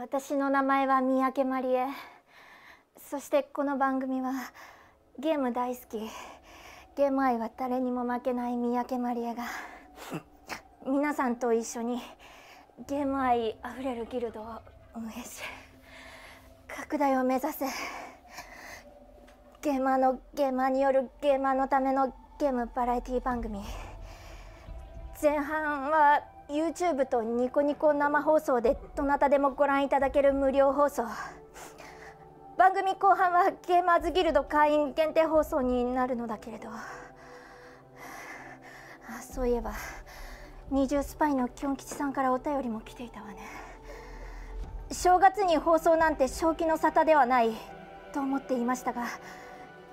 私の名前は三宅まりえ。そしてこの番組はゲーム大好き。ゲーム愛は誰にも負けない三宅まりえが。皆さんと一緒にゲーム愛あふれるギルドを運営し拡大を目指すゲーマーのゲーマーによるゲーマーのためのゲームバラエティ番組。前半は YouTube とニコニコ生放送でどなたでもご覧いただける無料放送。番組後半はゲーマーズギルド会員限定放送になるのだけれど。そういえば二重スパイのきょん吉さんからお便りも来ていたわね。正月に放送なんて正気の沙汰ではないと思っていましたが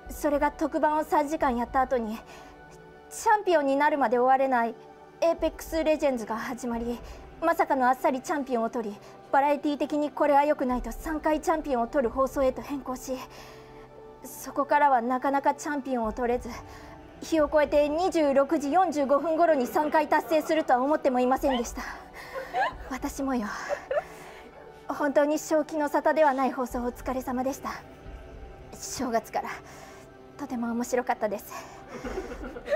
それが特番を3時間やった後にチャンピオンになるまで終われないエーペックスレジェンズが始まりまさかのあっさりチャンピオンを取りバラエティ的にこれは良くないと3回チャンピオンを取る放送へと変更しそこからはなかなかチャンピオンを取れず日を超えて26時45分頃に3回達成するとは思ってもいませんでした。私もよ。本当に正気の沙汰ではない放送お疲れ様でした。正月から。とても面白かったです、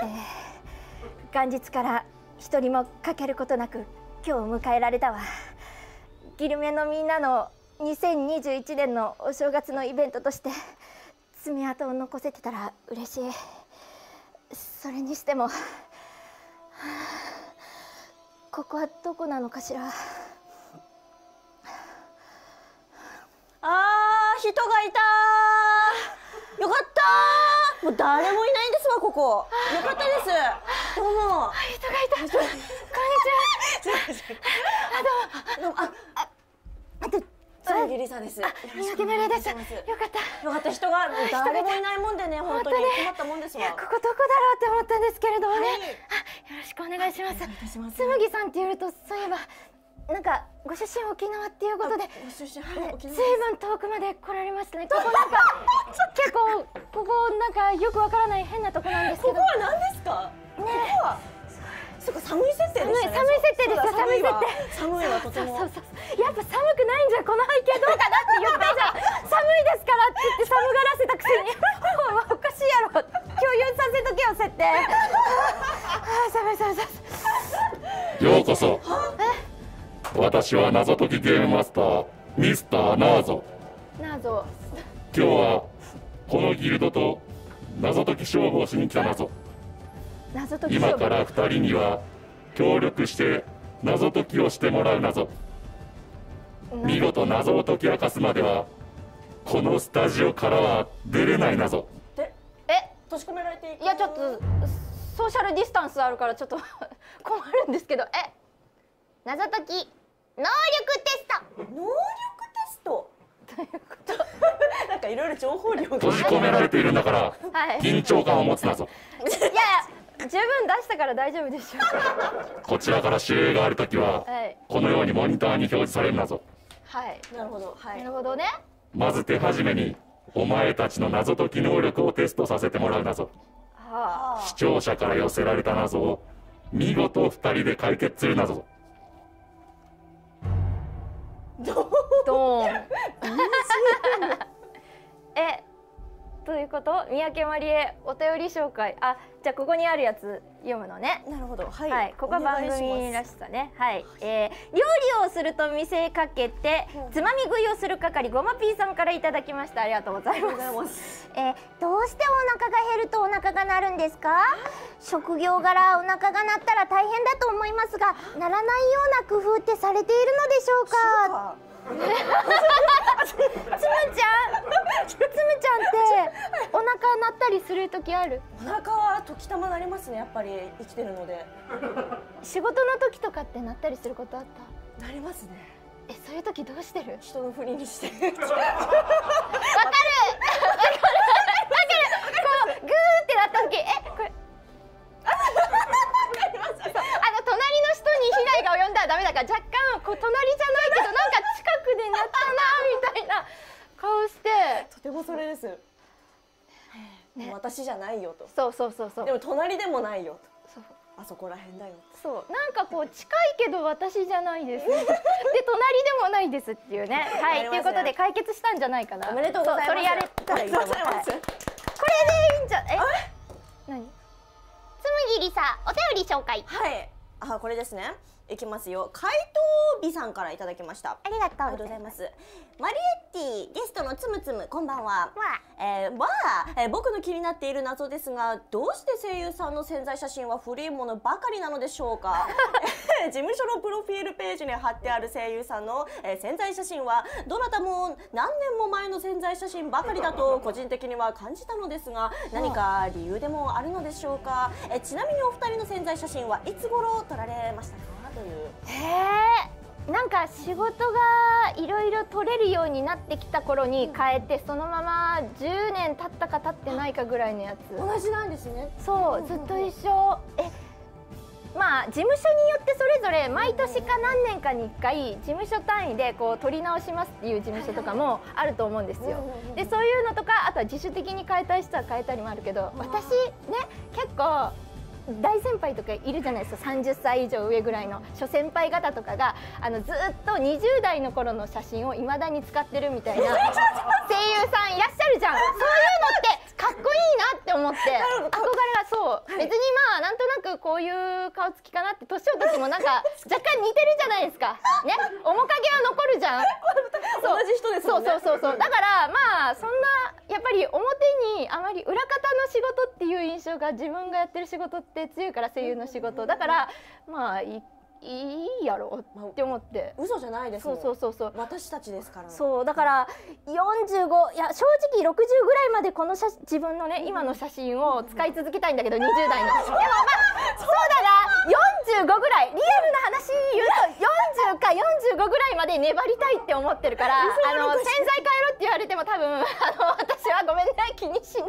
えー、元日から一人も欠けることなく今日を迎えられたわ。ギルメのみんなの2021年のお正月のイベントとして爪痕を残せてたら嬉しい。それにしても、ここはどこなのかしら。あー人がいたよかったもう誰もいないんですわここ。よかったです。どうも。人がいた。こんにちは。あどうも。ああ待ってさゆりさんです三宅まりえですよかった。よかった人が誰もいないもんでね本当に。困ったもんですわ。ここどこだろうって思ったんですけれどもね、はい、あよろしくお願いします。つむぎさんって言うとそういえばなんかご出身沖縄っていうことで、ずいぶん遠くまで来られましたね。ここなんか結構ここなんかよくわからない変なとこなんですけど。ここは何ですか？ね。ここは？そうか寒い設定ですね。寒い設定ですよ。寒い設定。寒いわとても。そうそうそう。やっぱ寒くないんじゃこの背景どうかなって言ったじゃん。寒いですからって言って寒がらせたくせにおかしいやろ。共有させとけよ設定。あ寒い寒い寒い。ようこそ。私は謎解きゲームマスターミスターナーゾ。ナーゾ。今日はこのギルドと謎解き勝負をしに来た謎謎解き今から2人には協力して謎解きをしてもらう謎見事謎を解き明かすまではこのスタジオからは出れない謎え閉じ込められていやちょっとソーシャルディスタンスあるからちょっと 困るんですけど。え？謎解き能力テスト。能力テスト？ということなんかいろいろ情報量が。閉じ込められているんだから、はい、緊張感を持つなぞ。いやいや十分出したから大丈夫でしょう。こちらから指令があるときは、はい、このようにモニターに表示されるなぞ。はい。なるほど、はい、なるほどね。まず手始めにお前たちの謎解き能力をテストさせてもらう謎、はあ、視聴者から寄せられた謎を見事2人で解決する謎ドーン。えどういうこと？三宅まりえお便り紹介。あじゃあここにあるやつ読むのね。なるほど。はい、はい、ここは番組らしさね。はい、えー、料理をすると見せかけて、うん、つまみ食いをする係ごまピーさんからいただきました。ありがとうございます。えー、どうしてお腹が減るとお腹が鳴るんですか？職業柄お腹が鳴ったら大変だと思いますがならないような工夫ってされているのでしょうかつむちゃん？つむちゃんってお腹鳴ったりする時ある？お腹は時たまなりますねやっぱり生きてるので。仕事の時とかって鳴ったりすることあった？なりますね。えそういう時どうしてる？人のふりにして。わかる！わかる！わかる！こうグーってなった時えこれ。あの隣の人に被害が及んだらダメだから若干こう隣じゃないけどなんか近くでなったなみたいな顔して。とてもそれです、ね、私じゃないよと。そうそうそうそう。でも隣でもないよと。あそこら辺だよそう。なんかこう近いけど私じゃないです。で隣でもないですっていうね。はい。ということで解決したんじゃないかな。おめでとうございます。そそれやれたらいいと思う、はい、これでいいんじゃえ？何つむぎりさお便り紹介。はいあこれですね。いきますよ。回答日さんからいただきました。ありがとうありがとうございます。マリエッティゲストのつむつむこんばんは。わえー、わあ、えー僕の気になっている謎ですがどうして声優さんの潜在写真は古いものばかりなのでしょうか？事務所のプロフィールページに貼ってある声優さんの、えー潜在写真はどなたも何年も前の潜在写真ばかりだと 個人的には感じたのですが何か理由でもあるのでしょうか、えーちなみにお二人の潜在写真はいつ頃撮られましたか？へえなんか仕事がいろいろ取れるようになってきた頃に変えてそのまま10年経ったか経ってないかぐらいのやつ。同じなんですね。そうずっと一緒。えまあ事務所によってそれぞれ毎年か何年かに1回事務所単位でこう取り直しますっていう事務所とかもあると思うんですよ。でそういうのとかあとは自主的に変えたい人は変えたりもあるけど私ね結構大先輩とかいるじゃないですか。30歳以上上ぐらいの諸先輩方とかがあのずっと20代の頃の写真をいまだに使ってるみたいな。声優さんいらっしゃるじゃん。そういうのってこいいなって思って憧れがそう、別にまあなんとなくこういう顔つきかなって年を取ってもなんか 若干似てるじゃないですか。ね？面影は残るじゃん。同じ人ですね。そうそうそうそう。だからまあそんなやっぱり表にあまり裏方の仕事っていう印象が自分がやってる仕事って強いから声優の仕事。だからまあいいいやろって思って。嘘じゃないですそうそうそうそう。私たちですから。そうだから45いや正直60ぐらいまでこの写自分のね今の写真を使い続けたいんだけど20代の。でもまあそうだな。45ぐらい。リアルな話言うと40か45ぐらいまで粘りたいって思ってるからあの洗剤変えろって言われても多分あの私はごめんね。気にしせず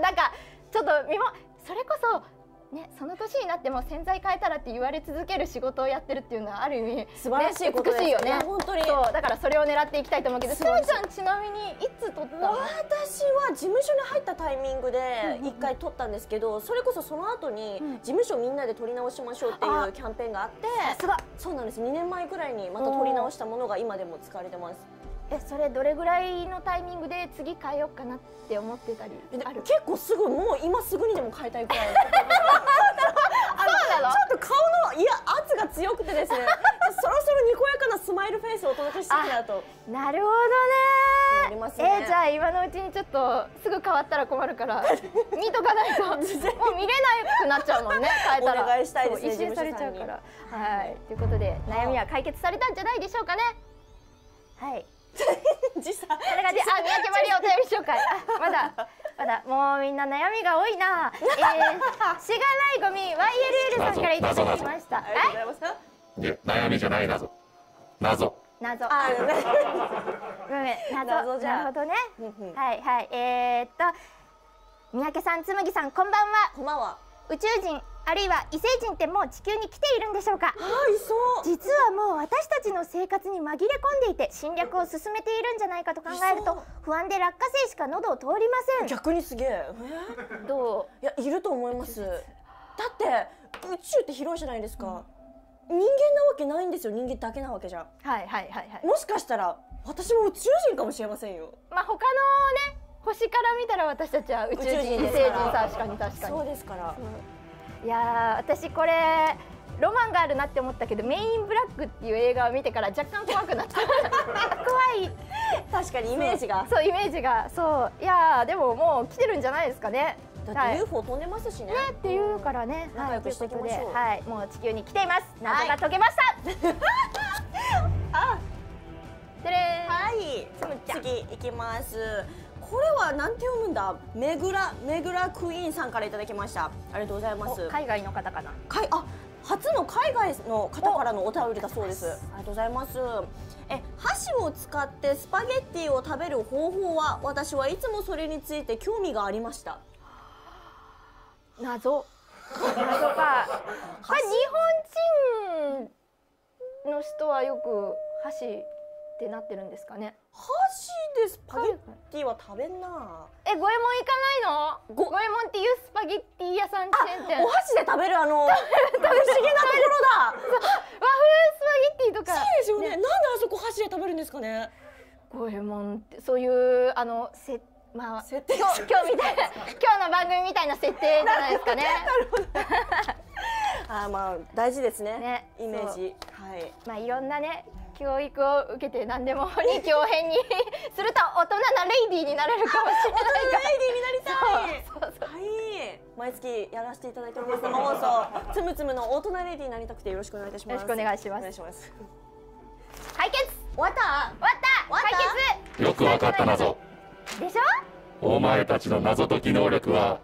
なんかちょっと見もそれこそね、その年になっても洗剤変えたらって言われ続ける仕事をやってるっていうのはある意味素晴らしいことですね、美しいよね。本当に。そうだからそれを狙っていきたいと思うけどすーちゃんちなみにいつ撮ったの？私は事務所に入ったタイミングで一回撮ったんですけどそれこそその後にうん。事務所みんなで撮り直しましょうっていうキャンペーンがあってそうなんです。2年前ぐらいにまた撮り直したものが今でも使われてますえそれどれぐらいのタイミングで次変えようかなって思ってたり結構すぐもう今すぐにでも変えたいくら。いちょっと顔のいや圧が強くてですね。そろそろにこやかなスマイルフェイスをお届けしたいなと。なるほどあねね。えじゃあ今のうちにちょっとすぐ変わったら困るから 見とかないと。もう見れなくなっちゃうもんね変えたら。お願いしたいですね一周されちゃうからはい。ということで悩みは解決されたんじゃないでしょうかね。はい時差こんな感じあ三宅マリお便り紹介あまだまだもうみんな悩みが多いな。えー、しがないゴミ YLL さんからいただきました。ありがとうござい悩みじゃない謎。謎。謎。あーねごめん謎。謎じゃなるほどね。はいはい。えー、っと三宅さんつむぎさんこんばんは。こんばんは。宇宙人あるいは異星人ってもう地球に来ているんでしょうか？あいそう。実はもう私たちの生活に紛れ込んでいて侵略を進めているんじゃないかと考えると不安で落花生しか喉を通りません。逆にすげえ。えどいやいると思います。だって宇宙って広いじゃないですか、人間なわけないんですよ。人間だけなわけじゃ。んうはいはいはいはい。もしかしたら私も宇宙人かもしれませんよ。まあ他のね星から見たら私たちは宇宙人異星人確かに確かに。そうですからいやー私これロマンがあるなって思ったけどメインブラックっていう映画を見てから若干怖くなった。怖い。確かにイメージが。そうイメージが。そう。いやーでももう来てるんじゃないですかね。だってはい。UFO 飛んでますしね、ねっていうからね、仲良くしていきましょうはい。もう地球に来ています。謎が解けました、はい。つむちゃん。次いきますこれはなんて読むんだ？めぐらめぐらクイーンさんからいただきました。ありがとうございます。お海外の方かな。かいあ初の海外の方からのお便りだそうです。ありがとうございます。え箸を使ってスパゲッティを食べる方法は私はいつもそれについて興味がありました？謎。謎か。日本人の人はよく箸ってなってるんですかね。箸でスパゲッティは食べんな。え五右衛門行かないの？ご。五右衛門っていうスパゲッティ屋さんチェーン店。お和箸で食べるあの不思議なところだ。風スパゲッティとか。そうですよね。なんであそこ箸で食べるんですかね。五右衛門ってそういうあのせまあ設定今日今日みたいな 今日の番組みたいな設定じゃないですかね。あーまあ大事ですね。ね。イメージ。はい。まあいろんなね教育を受けて何でも臨機応変に すると大人なレイディーになれるかもしれないから。レイディーになりたい。そうそうそう。はい。毎月やらせていただいております。生放送つむつむの大人レディーになりたくてよろしくお願いいたします。よろしくお願いします。お願いします。解決。終わった。終わった。解よくわかった謎決。でしょ？お前たちの謎解き能力は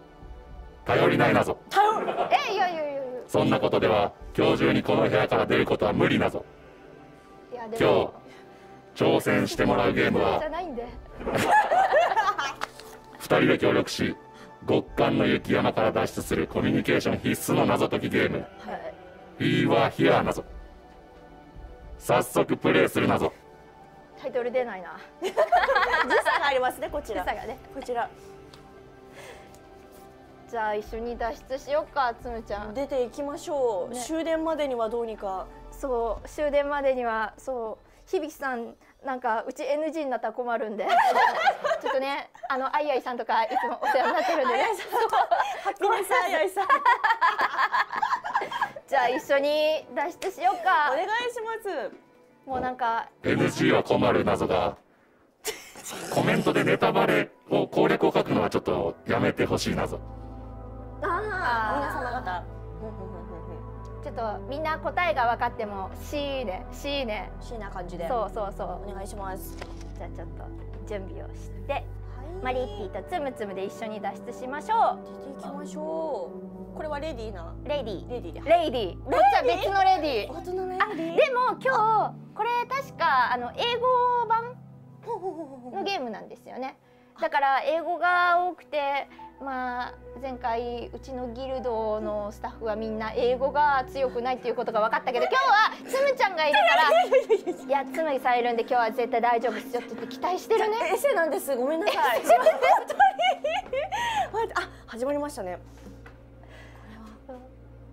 頼りない謎頼る。えいやいやいや。そんなことでは今日中にこの部屋から出ることは無理なぞ今も日挑戦してもらうゲームはないんで2人で協力し極寒の雪山から脱出するコミュニケーション必須の謎解きゲーム。はい「He は Here 謎」早速プレイする謎タイトル出ないな。時差がありますねこちら。時差がね。こちら。じゃあ一緒に脱出しようかつむちゃん。出ていきましょう、ね。終電までにはどうにかそう終電までにはそう響さんなんかうち NG になったら困るんで。ちょっとねあのあいあいさんとかいつもお世話になってるんで。ねハッピーネスあやいさん じゃあ一緒に脱出しようおか願いします。もうなんか NG は困る謎がコメントでネタバレを攻略を書くのはちょっとやめてほしい謎。ああ皆様方ちょっとみんな答えが分かっても C ね C ね不思議な感じで。そうそうそう。お願いします。じゃあちょっと準備をしてはい。マリッティとつむつむで一緒に脱出しましょ出ていきましょう。これはレディーな？うレイディレディーで。レイディこっちは別のレディ大人のレあディー。でも今日これ確かあの英語版のゲームなんですよねだから英語が多くてまあ前回うちのギルドのスタッフはみんな英語が強くないっていうことが分かったけど今日はつむちゃんがいるから いやつむぎさんいるんで今日は絶対大丈夫です。よって言って期待してるね。エセなんですごめんなさいあ始まりましたね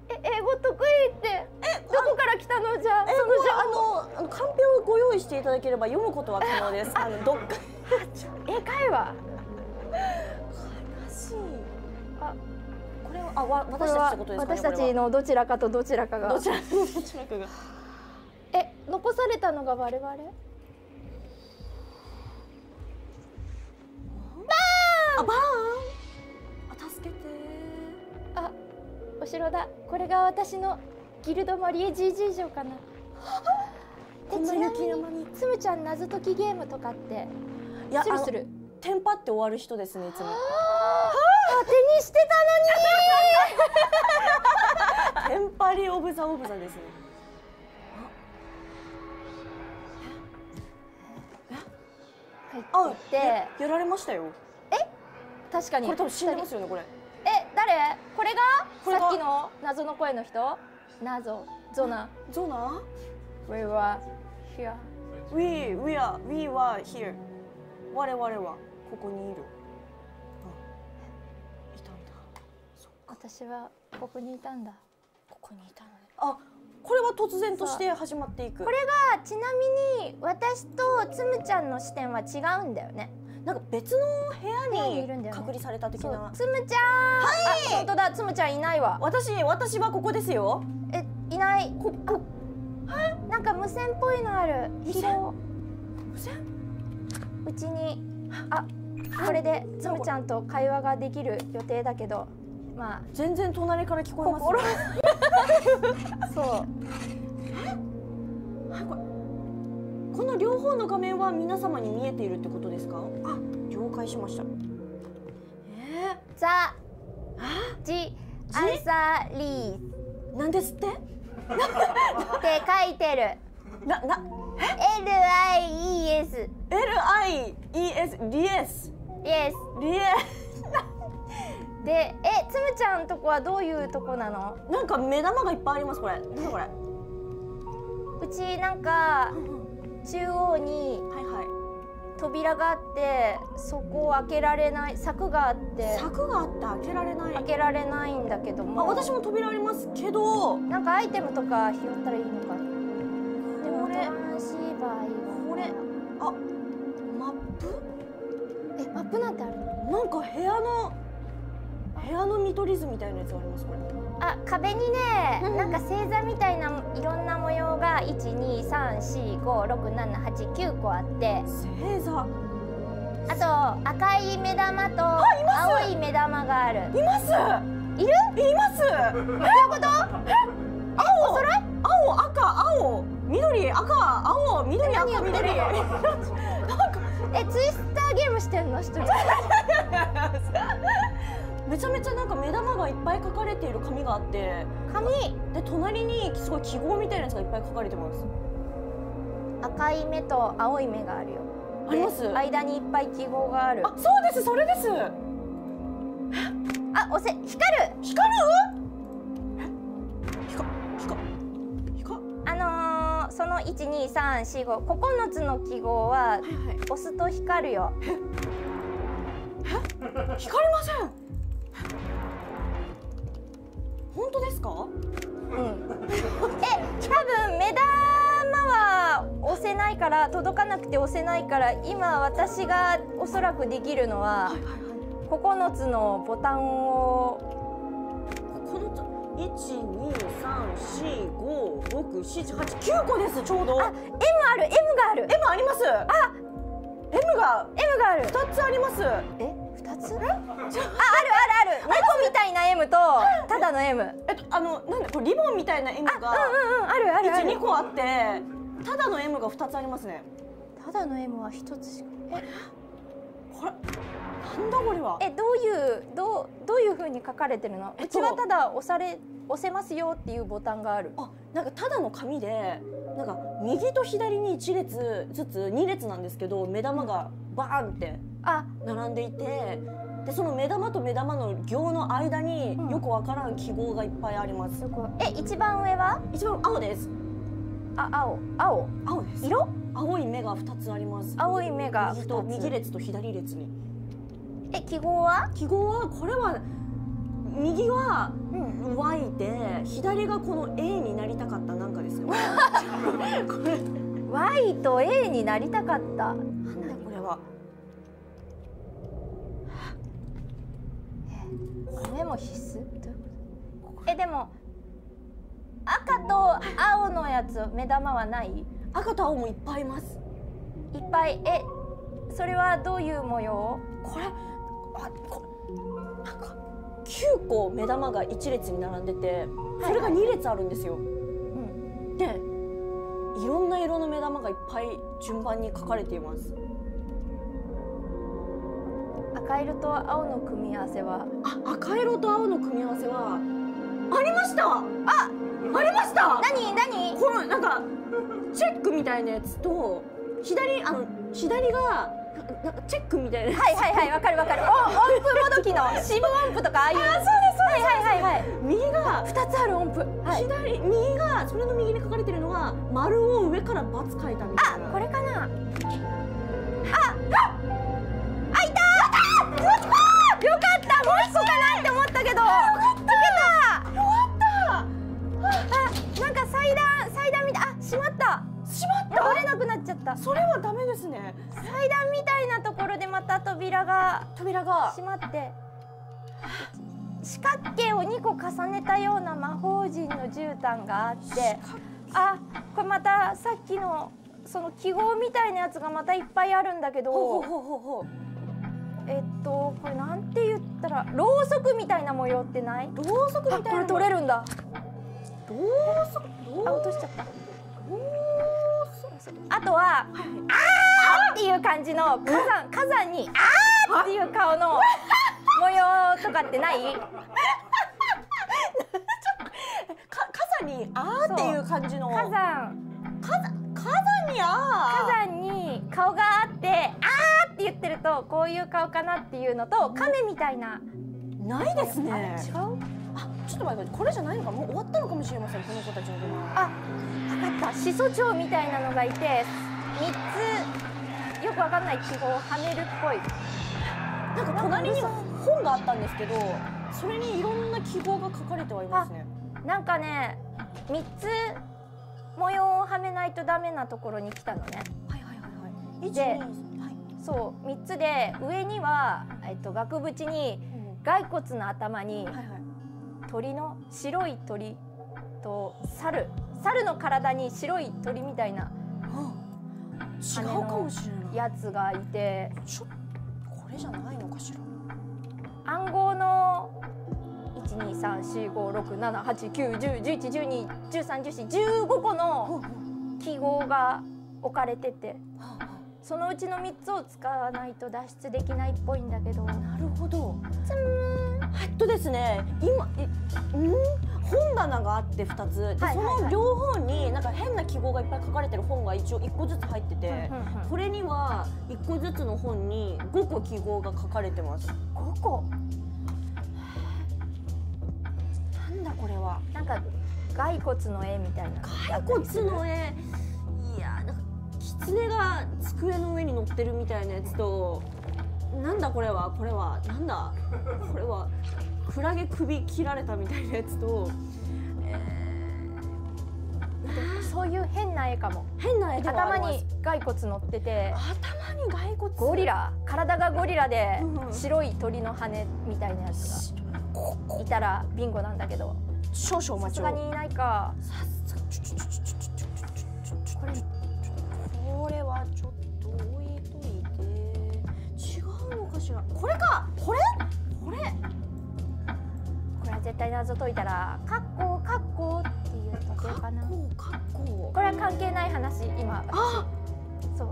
え英語得意ってどこから来たの？じゃその情報あのカンペをご用意していただければ読むことは可能です。あのどっか。英会話？しい。あこれはあわ私たちってことですかね私たちのどちらかとどちらかが。どちらどちらかが。え残されたのが我々？あバーンお城だ。これが私のギルドマリエ GG 城かな。こんなえちなみに。につむちゃん謎解きゲームとかって。するする。テンパって終わる人ですねいつも。あ手にして テンパリオブザオブザですね。たのに入って。ややられましたよ。確かに。これ多分死んでますよねこれ。え誰？これが？これが？さっきの謎の声の人？謎。ゾナ。ゾナ？We were here. We, we are, we were here. 我々はここにいる。あいたんだ。私はここにいたんだ。ここにいたのね。あこれは突然として始まっていく。これがちなみに私とつむちゃんの視点は違うんだよねなんか別の部屋に隔離された的そう。なつむちゃん。はい。本当だ。つむちゃんいないわ。私私はここですよ。えいない。ここあなんか無線っぽいのある。無線？無線？うちに。あこれでつむちゃんと会話ができる予定だけど。ま全然隣から聞こえます そう。はいこれこの両方の画面は皆様に見えているってことですか？あ。了解しました。えザ・ジ・アンサー・リー。ー、なんですって？って書いてる。なな L-I-E-S LIES リエス？Yes リエでえつむちゃんとこはどういうとこなの？なんか目玉がいっぱいありますこれ。なんだこれ？うちなんかいはい。扉があってそこを開けられない柵があって柵があって開けられない。開けられないんだけども。あ私も扉ありますけど。なんかアイテムとか拾ったらいいのか。でもこれ。トランシーバーこれ。あマップ？えマップなんてあるの？なんか部屋の部屋の見取り図みたいなやつありますこれあ壁にね、うん。なんか星座みたいないろんな模様が123456789個あって。星座。あと赤い目玉と青い目玉がある。います。いる？います。どういうこと？青。お空青赤青。緑赤青。緑赤緑。るえツイスターゲームしてんの？一人 めちゃめちゃなんか目玉がいっぱい書かれている紙があって。紙。で隣にすごい記号みたいなやつがいっぱい書かれてます。赤い目と青い目があるよ。あります？で間にいっぱい記号がある。あそうですそれです。あ押せ光る。光る？光光光あのー、その12345つの記号ははいはい。押すと光るよ。光りません本当ですか？うん。え多分目玉は押せないから届かなくて押せないから今私がおそらくできるのははいはいはい。9つのボタンを一二三四五六七八九個ですちょうど。あ M ある M がある。M あります。あ M が M がある。二つあります。え？二つ？ああるあるある。猫みたいな M とただの M えっとあのなんでこれリボンみたいな M がうんうんうんあるあるある。一二個あってただの M が二つありますね。ただの M は一つしかえ？これなんだこれは？えどういうどうどういう風に書かれてるの、えっとうちはただ押され押せますよっていうボタンがある。あなんかただの紙でなんか右と左に一列ずつ二列なんですけど目玉がバーンってあ並んでいてでその目玉と目玉の行の間にうん。よくわからん記号がいっぱいあります、すごい。え一番上は？一番青です。あ青。青。青です色？青い目が二つあります。青い目が右と2つ。右列と左列に。え記号は？記号はこれは右はうん。Y で左がこの A になりたかったなんかですよ。こ れ Y と A になりたかったなんだこれはメモ必須？えでも赤と青のやつ目玉はない？い赤と青もいっぱいいます。っぱい？えそれはどういう模様？これあこなんか9個目玉が1列に並んでてそれが2列あるんですよ、うん。でいろんな色の目玉がいっぱい順番に書かれています赤色と青の組み合わせは？あ赤色と青の組み合わせは？ありました！あありました！何何？このなんかチェックみたいなやつと左あの左がななんかチェックみたいなやつ。はいはいはいわかるわかる。お音符もどきの 四分音符とかああいう。そうですそうです。はいはいはいはい。右が二つある音符。はい。左右がそれの右に書かれてるのが丸を上からバツ書いたみたいな。あこれかな。あああ1個かなって思ったけどよかった。よかった。あ、なんか祭壇、祭壇みた、あしまった。しまった？取れなくなっちゃった。それはダメですね。祭壇みたいなところでまた扉が扉が。しまって。四角形を二個重ねたような魔法陣の絨毯があって。あこれまたさっきのその記号みたいなやつがまたいっぱいあるんだけど。ほうほうほうほう。えっとこれなんて言ったらろうそくみたいな模様ってない？ろうそくみたいな取れるんだ。ろうそく？あ落としちゃった。あとははいあーっていう感じの火山火山にあーっていう顔の模様とかってない？か傘にあーっていう感じの。火山火山。火山にあ火山に顔があってあーって言ってるとこういう顔かなっていうのと亀みたいな。ーないですね。違う？あちょっと待ってこれじゃないのか？もう終わったのかもしれませんこの子たちのあ分かった。始祖鳥みたいなのがいて3つよくわかんない記号をはめるっぽい。なんか隣に本があったんですけどそれにいろんな記号が書かれてはいますね。なんかね3つ模様をはめないとダメなところに来たのね。はいはいはいはい。ではいそう3つで上には、えっと、額縁に骸骨の頭に鳥の白い鳥と猿。猿の体に白い鳥みたいな違うかもしれない。やつがいて。ちょこれじゃないのかしら。暗号の123456789101112131415個の記号が置かれててそのうちの3つを使わないと脱出できないっぽいんだけど。なるほど。えっとですね。今えん？本棚があって2つ。で、はいはその両方になんか変な記号がいっぱい書かれてる本が一応1個ずつ入ってて、うんうんうん。これには1個ずつの本に5個記号が書かれてます。5個。なんだこれは。なんか骸骨の絵みたいな骸骨の絵狐が机の上に乗ってるみたいなやつとなんだこれはこれはなんだこれはクラゲ首切られたみたいなやつと、そういう変な絵かも。変な絵頭に骸骨乗ってて頭に骸骨？ゴリラ。体がゴリラでうん白い鳥の羽みたいなやつがいたらビンゴなんだけど。少々おさ待ちを。すがにいないか。これこれはちょっと置いといて。違うのかしら？これか！これ？これ？これは絶対謎解いたら「カッコカッコ」っていう時計かな。こうかっここれは関係ない話今。あ！そう。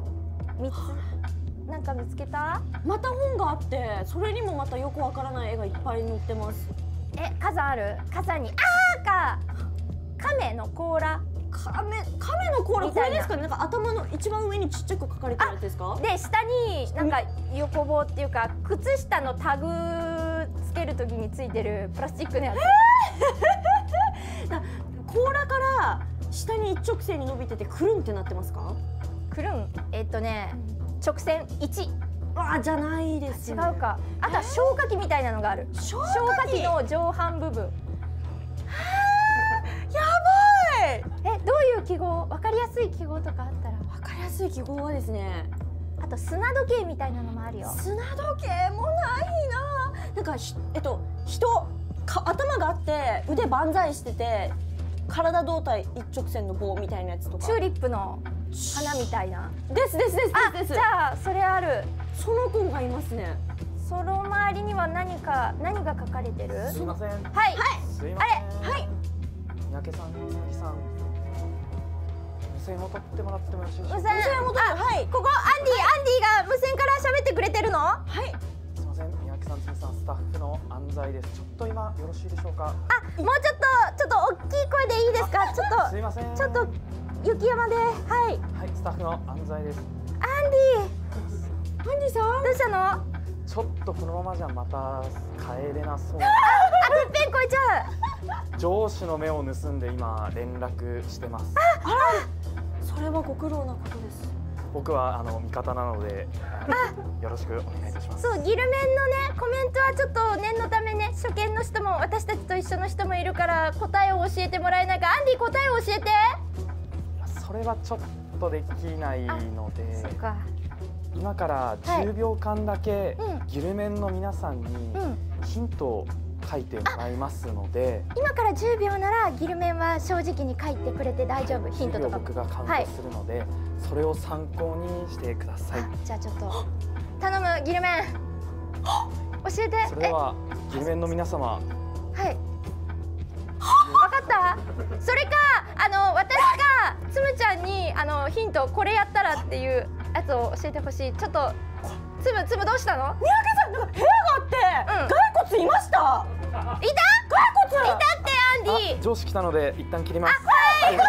三つ。なんか見つけた？また本があってそれにもまたよくわからない絵がいっぱい載ってます。え傘ある？傘に。あーか！亀の甲羅亀亀の甲羅これですか？ねなんか頭の一番上にちっちゃく書かれてるやつですか？で下になんか横棒っていうか靴下のタグつけるときについてるプラスチックのやつ。甲羅から下に一直線に伸びててくるんってなってますか？くるん。えっとね直線1あじゃないです違うねか。あとは消火器みたいなのがある。消消火器の上半部分。やばいえどういう記号？わかりやすい記号とかあったら？わかりやすい記号はですねあと砂時計みたいなのもあるよ。砂時計もないな。なんかひえっと人か頭があって腕万歳してて体胴体一直線の棒みたいなやつとか。チューリップの花みたいな。ですですですあですです。じゃあそれある。その子がいますね。その周りには何か何が書かれてる？すいません。はい。すいません。はい。三宅さん、宮城さん。無線を取ってもらってもよろしいでしょうか？無線を取るあはいここアンディアンディが無線から喋ってくれてるの？はいすいません、宮城さん、つみさん、スタッフの安西です。ちょっと今よろしいでしょうか？あもうちょっとちょっと大きい声でいいですか？ちょっすいません。とちょっと雪山ではいはい、スタッフの安西です。アンディアンディさん？どうしたの？あちょっとこのままじゃまた帰れなそう。てっぺん超えちゃう上司の目を盗んで今連絡してます。それはご苦労なことです僕はあの味方なので、よろしくお願いいたします。そうギルメンのねコメントはちょっと念のためね初見の人も私たちと一緒の人もいるから答えを教えてもらえないかアンディ答えを教えてそれはちょっとできないので。今からはい10秒間だけ、うんギルメンの皆さんにうんヒントを書いてもらいますので、今から10秒ならギルメンは正直に書いてくれて大丈夫。ヒント10秒とか。も僕がカウンはいトするので、それを参考にしてください。じゃあちょっと。頼むギルメン。教えて。それではギルメンの皆様、えはい。わかった？それかあの私がつむちゃんにあのヒントこれやったらっていうやつを教えてほしい。ちょっとつむつむどうしたの？三宅さんなんか部屋があって、うん。骸骨いました。いた？骸骨いたってアンディ。あ上司来たので一旦切ります。あった？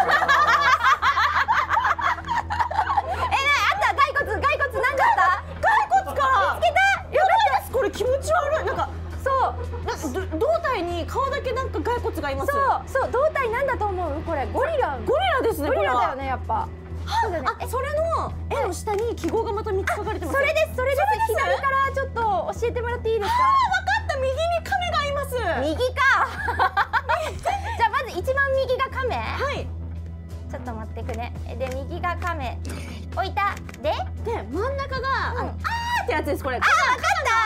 骸骨骸骨なんだった？骸骨か見つけた？よか？っこれ気持ち悪い。なんかたそう。胴体に顔だけなんか骸骨がいます？そうそう胴体なんだと思う？これゴリラ。ゴリラですねゴリラだよねやっぱ。そうだそれの絵の下に記号がまた三つ書かれてますそれですそれです。左からちょっと教えてもらっていいですか？右に亀がいます。右か。じゃあまず一番右が亀。はい。ちょっと待ってくね。で右が亀。置いた。で？で真ん中が、あのあーってやつですこれ。あ分かった。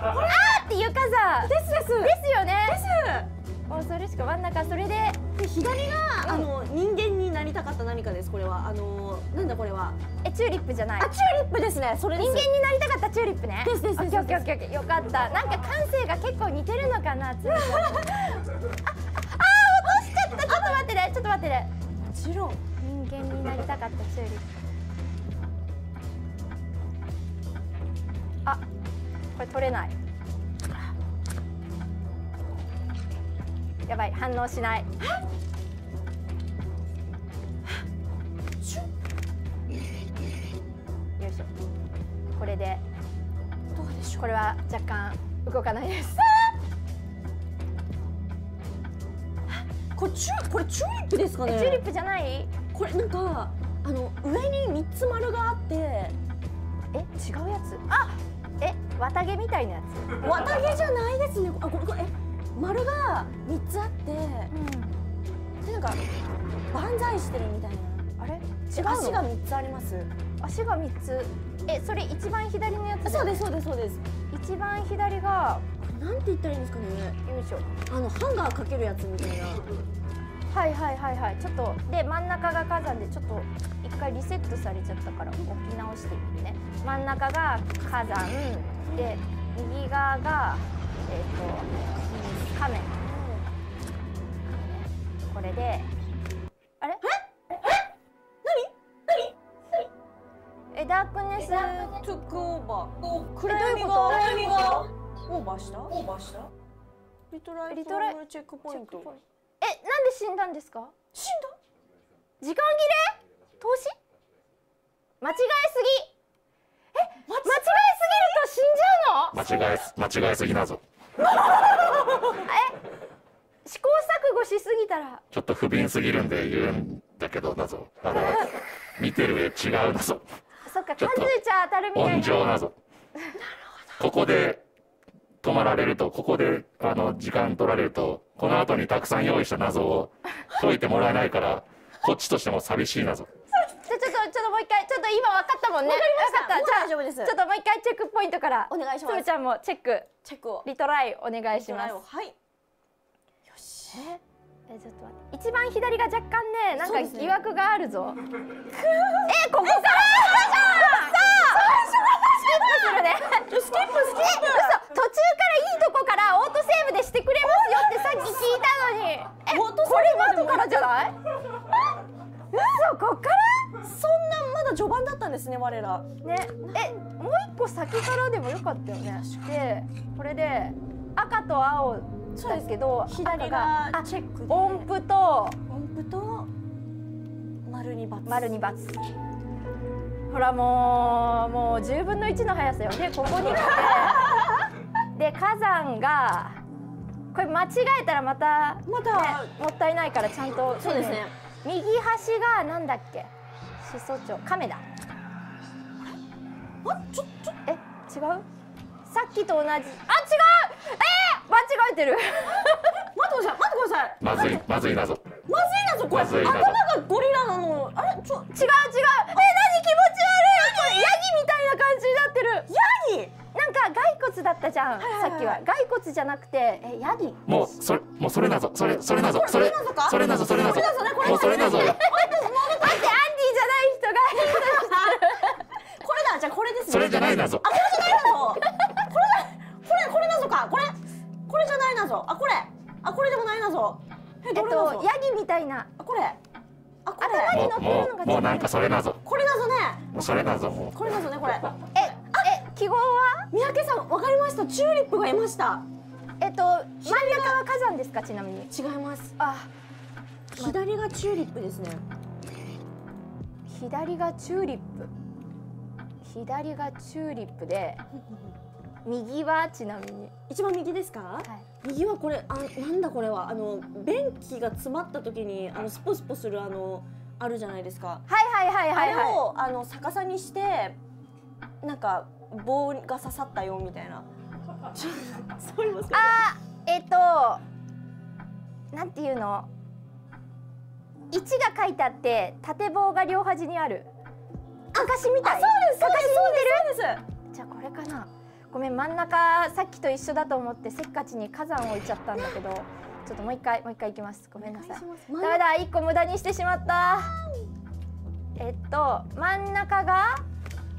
傘あーっていう傘ですです。ですよね。ですおそれしか真ん中それで。で左が、うん。あの人間になりたかった何かですこれは。あのなんだこれは。えチューリップじゃない。あチューリップですね。それ人間になりたかったチューリップね。ですですです。よかった。なんか感性が結構似てるのかな ああー落としちゃった。ちょっと待ってね。ちょっと待ってね。もちろん。人間になりたかったチューリップ。あこれ取れないやばい反応しない。よいしょ。これで。どうでしょこれは若干動かないです。うこれチュこれチューリップですかね。えチューリップじゃない？これなんかあの上に三つ丸があって。え違うやつ。あえ綿毛みたいなやつ。綿毛じゃないですね。あこれこれえ丸が三つあってでなんか万歳してるみたいな。あれ？で違うの？足が三つあります。足が三つ。えそれ一番左のやつそうですそうですそうです。一番左がなんて言ったらいいんですかね。よいしょ。あのハンガーかけるやつみたいな。はいはいはいはい。ちょっとで真ん中が火山でちょっと一回リセットされちゃったから置き直してみるね。真ん中が火山。で右側がえっ、と亀。これであれ？え？ダークネストゥックオーバー。暗闇が。闇が。暗闇が。オーバーした？オーバーしたリトライリトライチェックポイント。えなんで死んだんですか？死んだ？時間切れ？投資？間違えすぎ。え間違えすぎると死んじゃうの？間違え間違えすぎなぞ試行錯誤しすぎたら。ちょっと不憫すぎるんで言うんだけどなぞ。あの見てる絵違うなぞ。そっかちょっと数えちゃ当たるみたい温な情なぞ。ここで止まられるとここであの時間取られるとこの後にたくさん用意した謎を解いてもらえないからこっちとしても寂しいなぞ一回ちょっと今分かったもんね。わかりました。じゃあ大丈夫です。ちょっともう一回チェックポイントから。お願いします。つむちゃんもチェックチェックを。リトライお願いします。はい。よし。ええちょっと待って。一番左が若干ねなんか疑惑があるぞ。えここから。さあスキップするねスキップスキップ嘘途中からいいとこからオートセーブでしてくれますよってさっき聞いたのにえこれも後からじゃない嘘こっからそんなまだ序盤だったんですね我ら。ね。えもう一個先からでもよかったよね。でこれで赤と青だけど左赤がチェックで。音符と音符と丸に。バツ丸に×ほらもうもう10分の1の速さよでここに来て。で火山がこれ間違えたらまた、またねもったいないからちゃんと。そうですね。右端がなんだっけ？始祖鳥亀だあちょちょえ違う？さっきと同じ。あ違う！えー、間違えてる。待ってください待ってください。まずいまずいなぞまずいなぞこ。れ頭がゴリラなの。あれ？ちょ違う違う。え何？気持ち悪い。ヤギみたいな感じになってる。ヤギ？なんか骸骨だったじゃん、はいはいさっきは。骸骨じゃなくてえヤギ？もうそれもうそれなぞ。それそれなぞ。それこれ謎か？それなぞそれなぞ。もうそれなぞ。よ待ってアンディじゃない人が。これだじゃあこれですね。それじゃないなぞ。あこれじゃないなぞ。これこれこれなぞか。これこれじゃないなぞ。あこれ。あこれでもないなぞええっとヤギみたいな。あこれ。あこれ頭に乗ってるもうものがうもうなんかそれなぞ。これなぞね。もうそれなぞ。もうこれなぞねこれ。ええ記号は？三宅さんわかりました。チューリップがいました。えっと真ん中は火山ですかちなみに？違います。あ左がチューリップですね。左がチューリップ。左がチューリップで 右はちなみに。一番右ですか？はい右はこれあなんだこれは。あの便器が詰まった時にあのスポスポするあのあるじゃないですか。はいはいはいはいあれはをあの逆さにしてなんか棒が刺さったよみたいな。あーえっ、となんていうの？1が書いてあって縦棒が両端にある。かかしみたい。そうですそうですそうです。じゃあこれかなごめん真ん中さっきと一緒だと思ってせっかちに火山を置いちゃったんだけどちょっともう一回もう一回いきます。ごめんなさい。お願いします。ダメだ一個無駄にしてしまった。えっと真ん中が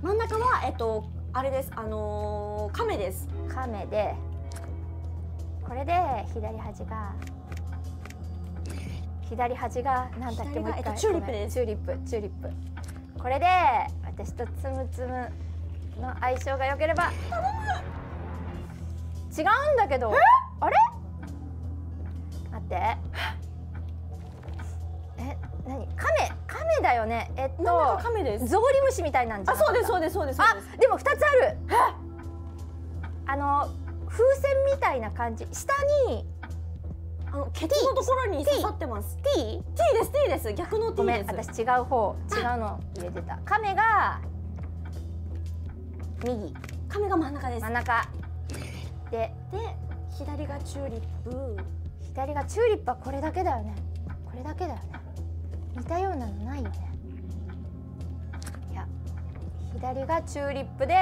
真ん中はえっとあれです。あのー、亀です。亀でこれで左端が左端がなんだっけもう一回。えっとチューリップチューリップチューリップ。これで私とつむつむの相性が良ければ。違うんだけど。あれ？待って。え何？亀亀だよね。えっと亀です。ゾウリムシみたいなんじゃあそうですそうですそうですそうです。あでも二つある。あの風船みたいな感じ。下にあのケツのところに刺さってます。T? T です T です。逆の T ごめんです。私違う方。違うの入れてた。亀が右。亀が真ん中です。真ん中。でで左がチューリップ。左がチューリップはこれだけだよね。これだけだよね。似たようなのないよね。いや左がチューリップでで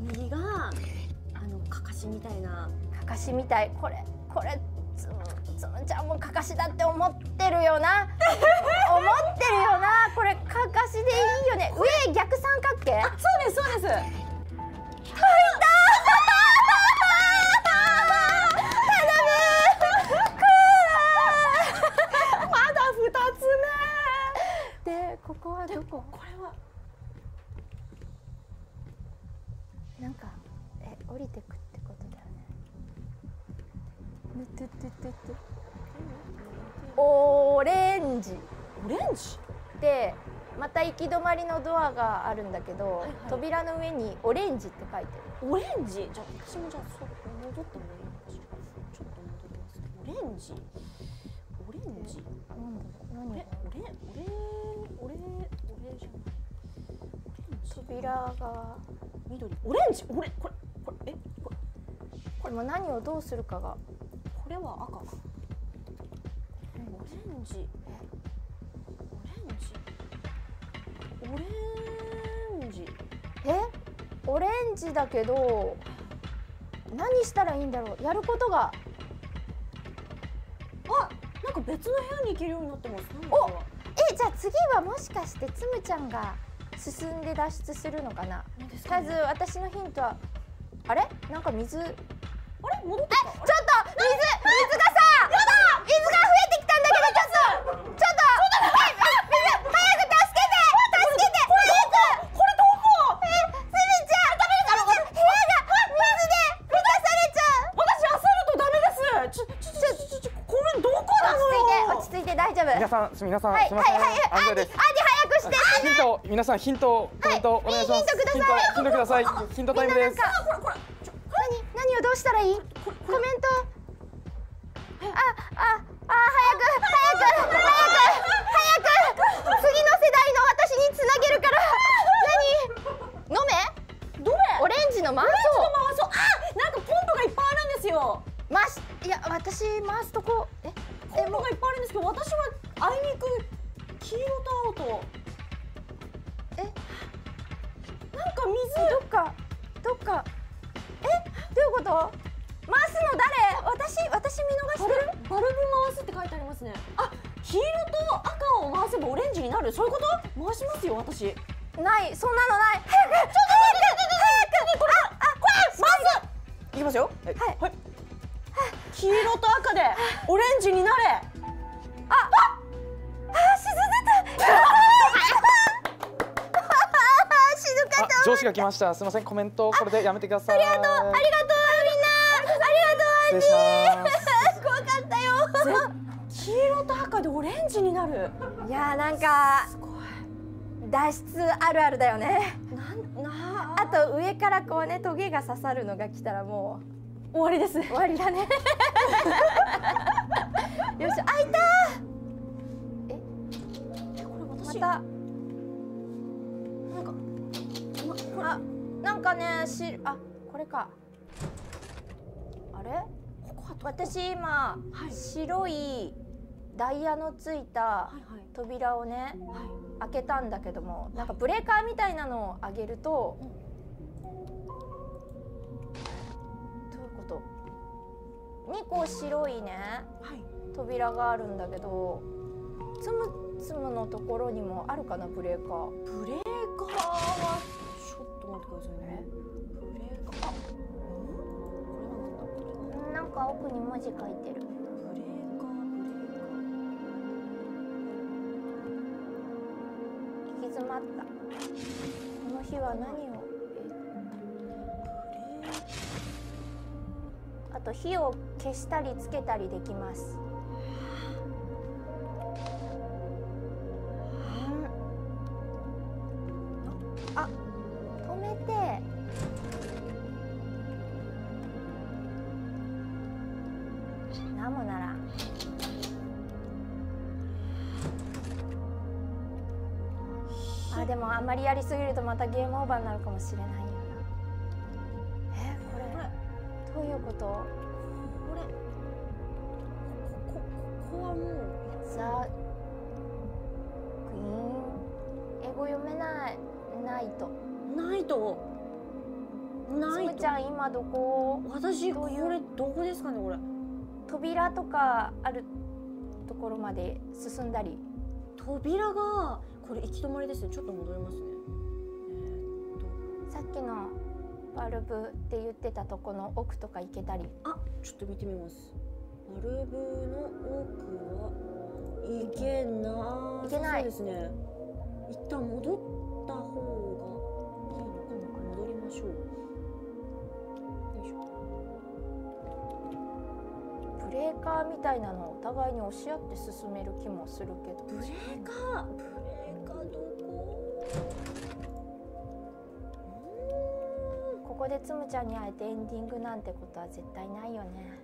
右があのかかしみたいな。かかしみたい。これこれつむちゃんもかかしだって思ってるよな。思ってるよな。これかかしでいいよね。上逆三角形？あそうですそうです。まき止まりのドアがあるんだけど、いはい。扉の上にオレンジって書いてる。オレンジ？じゃあ私もじゃあそう戻ってもいい？のかしらちょっと戻りますオレンジオレンジ？何？オレオレオレオレオレじゃない。オレンジ？扉が。緑？オレンジ？オレこれこれえこれ。これも何をどうするかが。これは赤か。オレンジレンジオレンジ。え？オレンジだけど何したらいいんだろう？やることが。あなんか別の部屋に行けるようになってますおえじゃあ次はもしかしてつむちゃんが進んで脱出するのかな？とりあえず私のヒントはあれ？なんか水？ちょっとあれ？戻ってきた？水！水がさ水が増えてきたんだけどちょっとちょっとさん皆さん、はいすみません、はいはいアンジェです。アンディ早くして。ヒント皆さんヒントコメントお願いします、ヒントください。ヒントください。ヒントタイムです。何何をどうしたらいい？え？なんか水。どっかどっか。え？どういうこと？回すの誰？私私見逃してる？バルブ回すって書いてありますね。あ黄色と赤を回せばオレンジになる。そういうこと？回しますよ私。ない。そんなのない。早く早くこれああ回す。いきますよ。はい。はい。黄色と赤でオレンジになれが来ました。すみませんコメントこれでやめてください。ありがとう。ありがとうみんな。ありがとう。アンデ怖かったよ。黄色と赤でオレンジになる。いやーなんかすごい脱出あるあるだよね。なんなあと上からこうねトゲが刺さるのが来たらも終わりです。う終わりだね。よしあいたこれまた？しあこれか。あれ？ここ私今、はい。白いダイヤのついたはいはい。扉をねはい。開けたんだけどもなんかブレーカーみたいなのを上げると、どういうこと？2個白いねはい。扉があるんだけどつむつむのところにもあるかなブレーカー。ブレーカーは待ってくださいね。ブレーカー。あうん？これなんだこれなんだなんか奥に文字書いてる。ブレーカーブレーカー行き詰まった。この日は何を？あと火を消したりつけたりできます。なんもならん。あでもあんまりやりすぎるとまたゲームオーバーになるかもしれないよな。えこれどういうこと？これここここはもうザ・クイーン。英語読めないナイトないと？ないちゃん今どこ？私これどこですかねこれ扉とかあるところまで進んだり。扉がこれ行き止まりですね。ちょっと戻りますね。えさっきのバルブって言ってたとこの奥とか行けたり。あちょっと見てみます。バルブの奥はいけないいけないですね。一旦戻っカーみたいなのをお互いに押し合って進める気もするけど。ブレーカーブレーカーどこ？ここでつむちゃんに会えてエンディングなんてことは絶対ないよね。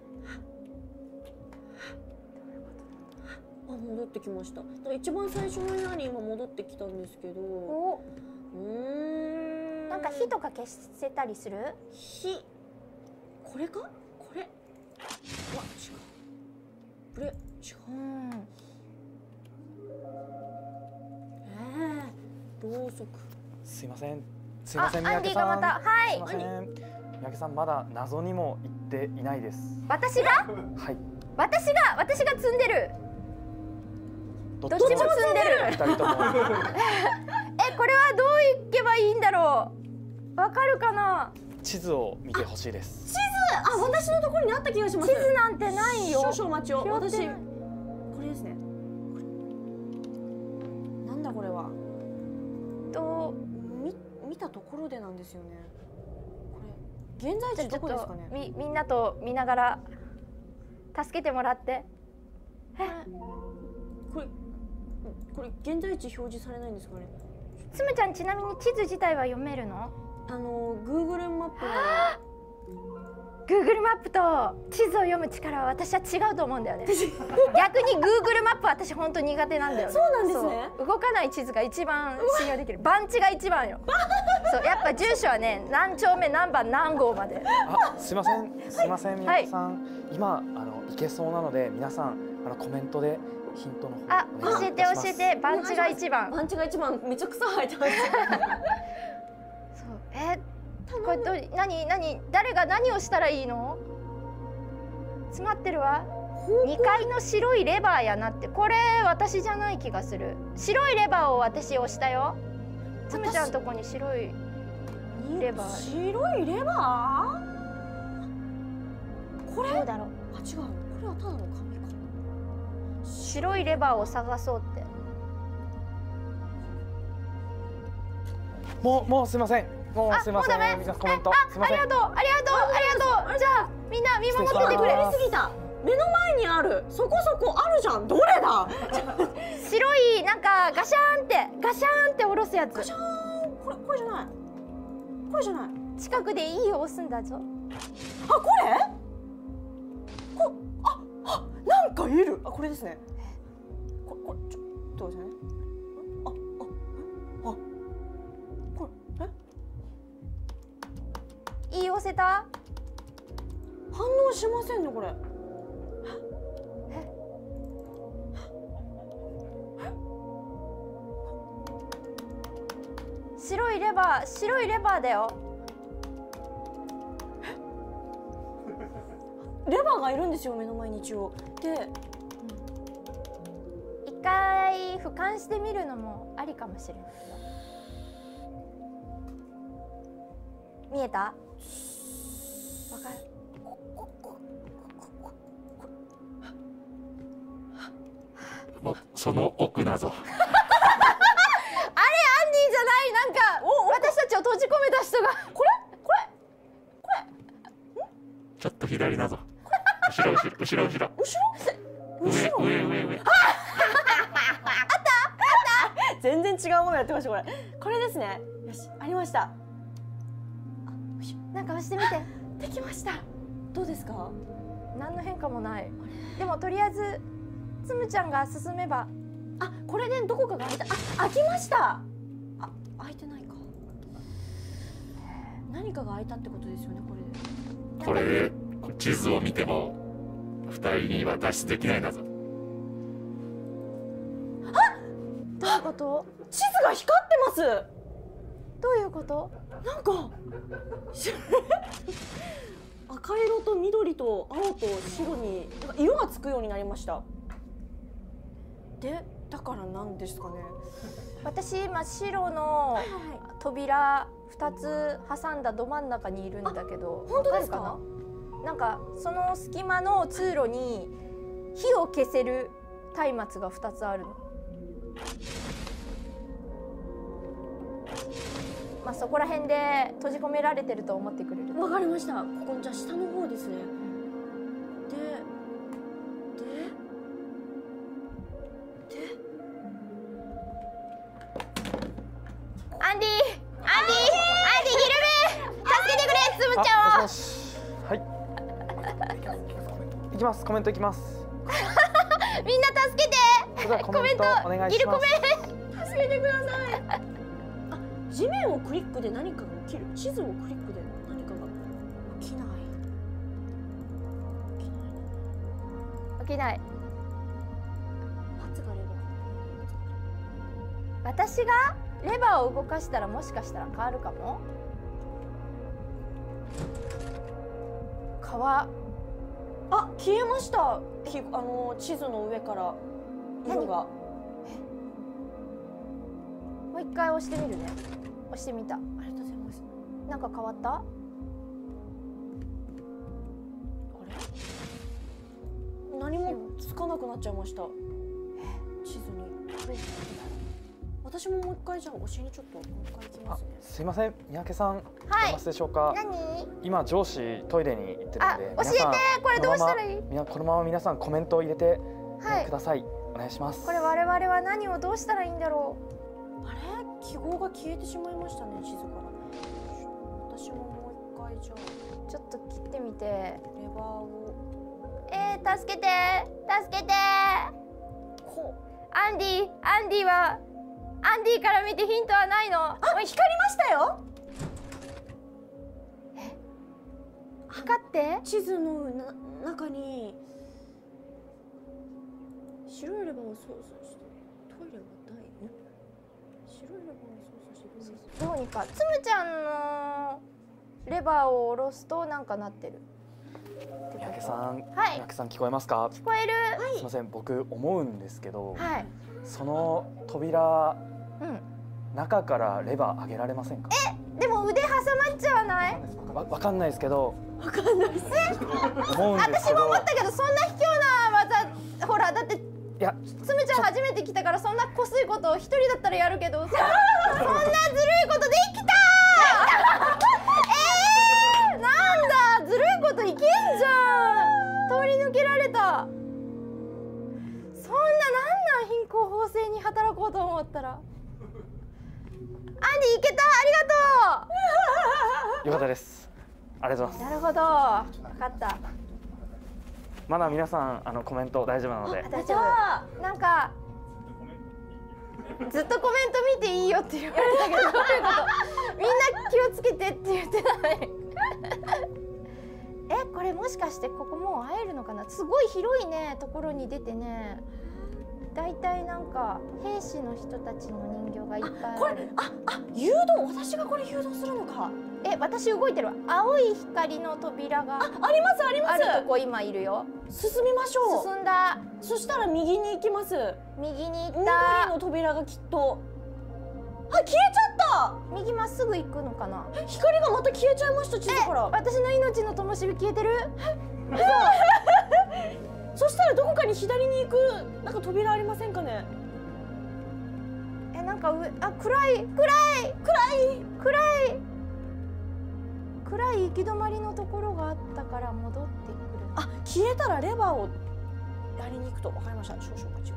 あ戻ってきました。一番最初の部屋に今戻ってきたんですけど。お。うーん。なんか火とか消せたりする？火。これか？これ。うわ違うこれ違う。うんええろうそく。すいません。すいませんあアンディがまたはい。すいません。三宅さんまだ謎にも行っていないです。私が？はい。私が私が積んでる。どどっちも積んでる。二人とも。えこれはどう行けばいいんだろう。わかるかな？地図を見てほしいです。あ私のところにあった気がします。地図なんてないよ。少々お待ちを。私これですね。なんだこれは。とみ見たところでなんですよね。これ現在地じゃあちょっとどこですかねみみんなと見ながら助けてもらって。これこれ現在地表示されないんですかね？つむちゃんちなみに地図自体は読めるの？あの Google マップの。Google マップと地図を読む力は私は違うと思うんだよね。逆に Google マップは私本当苦手なんだよね。そうなんですね。動かない地図が一番信用できる。番地が一番よ。そうやっぱ住所はね何丁目何番何号まで。あすいません。すいませんはい。三宅さん、今あの行けそうなので皆さんあのコメントでヒントの方あ教えて教えて。番地が一番。パンチが一番。めっちゃ草生えてますえこれどう何何誰が何をしたらいいの？詰まってるわ。2階の白いレバーやなって。これ私じゃない気がする。白いレバーを私押したよ。つむちゃんとこに白いレバー。白いレバー？これ？あ違うどう。だろう。これはただの紙か。白いレバーを探そうって。もうもうすいませんもうあすいませんもうダメ皆さんコメントすいませんありがとうありがとうありがとうじゃあみんな見守っててくれ失礼しますすぎた目の前にあるそこそこあるじゃんどれだ白いなんかガシャーンってガシャーンって下ろすやつガシャーンこれこれじゃないこれじゃない近くでいいを押すんだぞあこれこああなんかいるあこれですねここれちょっと待ってくださいね押せた？反応しませんねこれ。白いレバー白いレバーだよ。レバーがいるんですよ目の前に一応。で一回俯瞰してみるのもありかもしれない見えた？わかる？もうその奥なぞ。アンディじゃない？なんか私たちを閉じ込めた人が。これ？これ？ちょっと左なぞ。後ろ後ろ後ろ後ろ。上上上上。全然違うものやってましたこれ。これですね。よしありましたなんか押してみて。できました。どうですか？何の変化もない。でもとりあえずつむちゃんが進めば。あこれでどこかが開いた。あ開きました。あ開いてないか。何かが開いたってことですよねこれ。でこれで地図を見ても二人には脱出できないなぞ。どういうこと？地図が光ってますどういうこと？なんかし 赤色と緑と青と白に色がつくようになりました。でだからなんですかね？私今白の扉二つ挟んだど真ん中にいるんだけど本当ですかな？なんかその隙間の通路に火を消せる松明が二つあるのまあそこら辺で閉じ込められてると思ってくれる。わかりました。ここじゃあ下の方ですね。ででアンディアンディアンディギルベ助けてくれつむちゃんを。あもしもし。はい。いきますコメントいきます。みんな助けて。それではコメントお願いギルコしますメ助けてください。あ地面をクリックで何かが起きる。地図をクリックで何かが起きない。起きない。起きない松がレバ私がレバーを動かしたらもしかしたら変わるかも。川。ーあ消えました。きあの地図の上から。色が。もう一回押してみるね。押してみた。ありがとうございます。なんか変わった？あれ？何もつかなくなっちゃいました。地図に。私ももう一回じゃあお尻にちょっともう一回行きまあすね。すいません。三宅さん、聞こえますでしょうか？何？今上司トイレに行ってるあので教えて。これどうしたらいい？このまま皆さんコメントを入れて、はいください。お願いします。これ我々は何をどうしたらいいんだろあれ記号が消えてしまいましたね地図から。私ももう一回じゃあ。うちょっと切ってみて。レバーを。えー、助けて。助けて。こアンディアンディはアンディから見てヒントはないの。うあ光りましたよ。光って？地図のな中に白いレバーを操作してトイレはどうにかつむちゃんのレバーを下ろすとなんかなってる。三宅さん、はい。三宅さん聞こえますか？聞こえる。すいません僕思うんですけど、はい。その扉うん。中からレバー上げられませんか？でも腕挟まっちゃわない？わわかんないですけどわかんないです私も思ったけどそんな卑怯な技ほらだっていやつむちゃん初めて来たからそんなこすいことを一人だったらやるけどそそんなずるまだ皆さんあのコメント大丈夫なので。大丈夫。なんかずっとコメント見ていいよって言われたけどどういうこと？みんな気をつけてって言ってない。えこれもしかしてここもう会えるのかな？すごい広いねところに出てね。だいたいなんか兵士の人たちの人形がいっぱいあこれるああ誘導私がこれ誘導するのかえ私動いてるわ。青い光の扉があありますありまあるとこ今いるよ。す進みましょう。進んだ。そしたら右に行きます。右に行っ緑たの扉がきっと。あ消えちゃっ右まっすぐ行くのかな。た光がまた消えちゃいました地図から。私の命の灯火消えてる。そしたらどこかに左に行くなんか扉ありませんかね。えなんか上あ暗い。暗い。暗い。暗い暗い行き止まりのところがあったから戻ってくる。あ消えたらレバーをやりに行くと分かりました。少々お待ちを。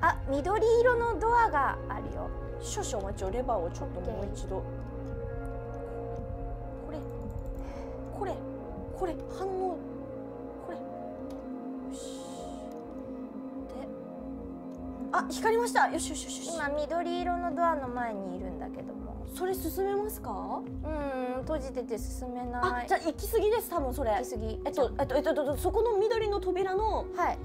あ緑色のドアがあるよ。少々お待ちをレバーをちょっともう一度。これこれこれ反応。これ。よし。で。あ光りました。よしよしよし今緑色のドアの前にいるんだけど。もそれ進めますか？うーん閉じてて進めない。あじゃあ行き過ぎです多分それ。行き過ぎ。えっとえっとえっとえっとそこの緑の扉のはい。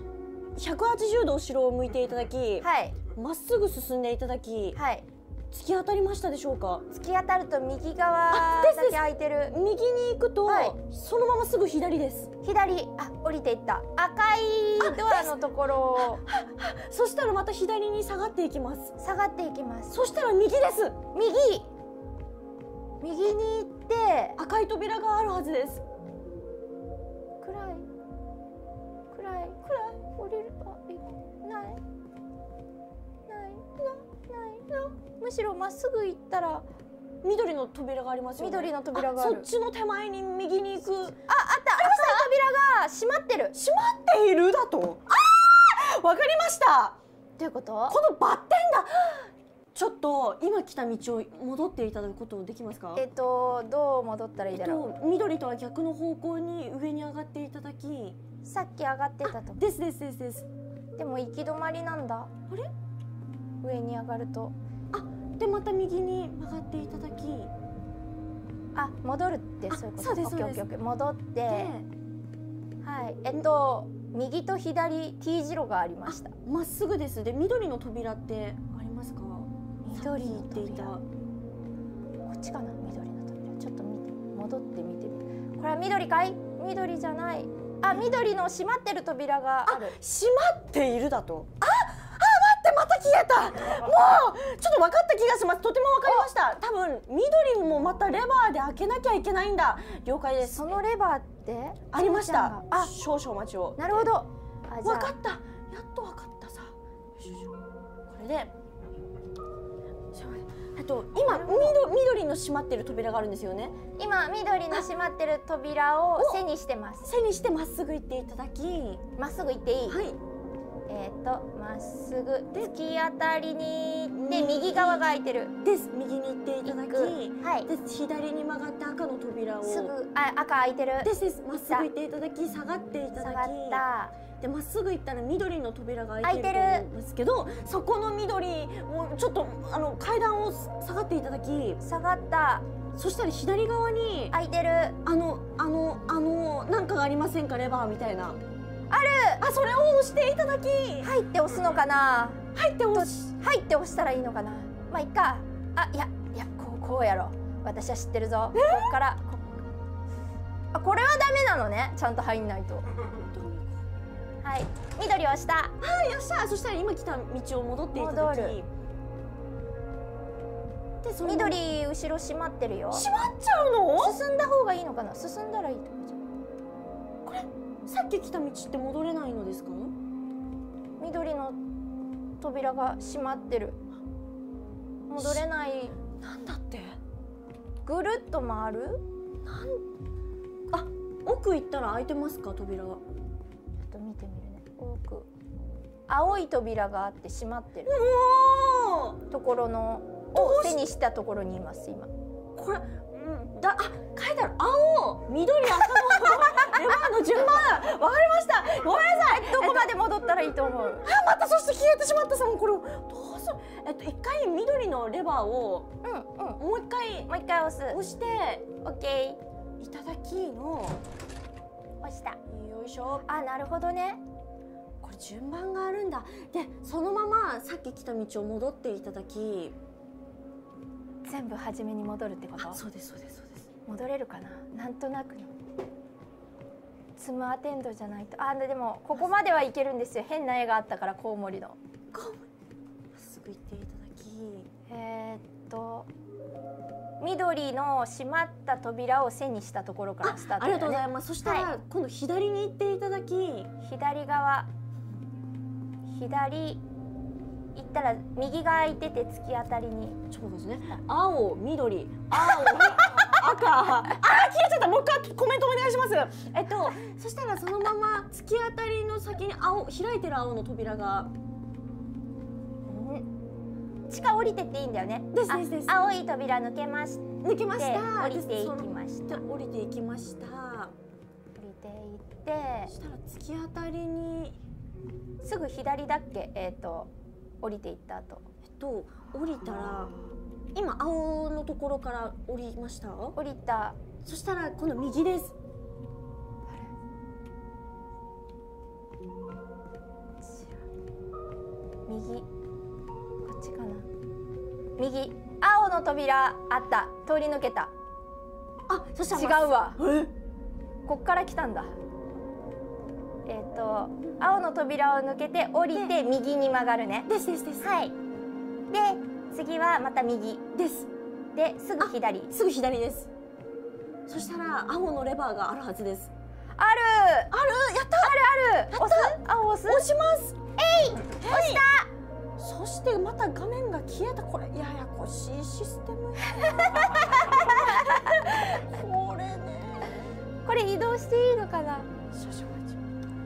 180度後ろを向いていただきはい。まっすぐ進んでいただきはい。突き当たりましたでしょうか？突き当たると右側だけ空いてる。右に行くと、はい。そのまますぐ左です。左。あ降りていった。赤いドアのところ。を そしたらまた左に下がっていきます。下がっていきます。そしたら右です。右右に行って赤い扉があるはずです。暗い。暗い。暗い。降りる。あいない。ない。なない。なむしろまっすぐ行ったら緑の扉がありますよね。緑の扉がある。そっちの手前に右に行く。ああった。赤い扉が閉まってる。閉まっているだと？ああわかりました。どういうこと？このバッテンだちょっと今来た道を戻っていただくことできますか？えっとどう戻ったらいいえっだろと緑とは逆の方向に上に上がっていただき。うさっき上がってたとですですですです。でも行き止まりなんだ。あれ？上に上がると。でまた右に曲がっていただき。あ戻るってあそういうこと？そうですオッケーオッケーオッケー戻って。ではい。えっと右と左 T 字路がありました。まっすぐです。で緑の扉ってありますか？緑のさっていた。扉こっちかな？緑の扉。ちょっと見て戻って見て。みるこれは緑かい？緑じゃない。あ緑の閉まってる扉がある。閉まっているだと？ああ待ってまた消えた。もうちょっと分かった気がします。とても分かりました。多分緑もまたレバーで開けなきゃいけないんだ。了解です。そのレバーって？ありました。あ少々お待ちを。なるほど。分かった。やっと分かったさ。これでえっと今緑緑の閉まってる扉があるんですよね。今緑の閉まってる扉を背にしてます。背にしてまっすぐ行っていただき。まっすぐ行っていい、はい。えっ、とまっすぐ突き当たりに行って右。右側が開いてる。です。右に行っていただき。はい。で左に曲がって赤の扉を。すぐあ赤開いてる。ですまっすぐ行っていただき下がっていただ下がったきでまっすぐ行ったら緑の扉が開いてるんですけどそこの緑をちょっとあの階段を下がっていただき下がった。そしたら左側に開いてる。あのあのあのなんかがありませんかレバーみたいな。ある。あそれを押していただき入って押すのかな？入って押し入って押したらいいのかな？まあいっか。あいやいやこうこうやろ。私は知ってるぞ、こっからこあこれはダメなのね。ちゃんと入んないとはい。緑押したあよっしゃ。そしたら今来た道を戻っていただき戻る。でその緑後ろ閉まってるよ。閉まっちゃうの？進んだ方がいいのかな？進んだらいいってことじゃん。これさっき来た道って戻れないのですか？緑の扉が閉まってる。戻れない。なんだって？ぐるっと回る？なんあ奥行ったら開いてますか？扉が。ちょっと見てみるね奥青い扉があって閉まってる。おところのを背にしたところにいます今。これうんだあ書いてある。青緑赤のレバーの順番わかりました。ごめんなさい。どこまで戻ったらいいと思う？あまたそして消えてしまったさもうこれをどうする？えっと一回緑のレバーをうんうん。もう一回もう一回押す。押してオッケいただきの。押した。よいしょ。あなるほどね順番があるんだ。でそのままさっき来た道を戻っていただき。全部初めに戻るってこと？あそうですそうですそうです。戻れるかな？なんとなくの。ツムアテンドじゃないと。あでもここまではいけるんですよ。変な絵があったからコウモリの。こうまっすぐ行っていただき。えー、っと緑の閉まった扉を背にしたところからスタートありがとうございます。そしたら、は今度左に行っていただき。左側左行ったら右が空いてて突き当たりに。ちょっとですね。青緑。青赤。あー消えちゃった。もう一回コメントお願いします。えっとそしたらそのまま突き当たりの先に青開いてる青の扉が。地下降りてっていいんだよね。あですですです。青い扉抜けまし抜けまてした。降りていできました。で降りていきました。降りていって。そしたら突き当たりにすぐ左だっけ？えっ、と降りていった後。えっと降りたら今青のところから降りました？降りた。そしたら今度右です。右。こっちかな？右。青の扉あった。通り抜けた。あそしたら違うわ。え？こっから来たんだえっ、と青の扉を抜けて降りて右に曲がるね。ですですです。はい。で次はまた右。です。ですぐ左。すぐ左です。そしたら青のレバーがあるはずです。ある。ある？やった！あるある。押す？青押す？押します！えい！押した！そしてまた画面が消えた。これややこしいシステムや これね。これ移動していいのかな？少々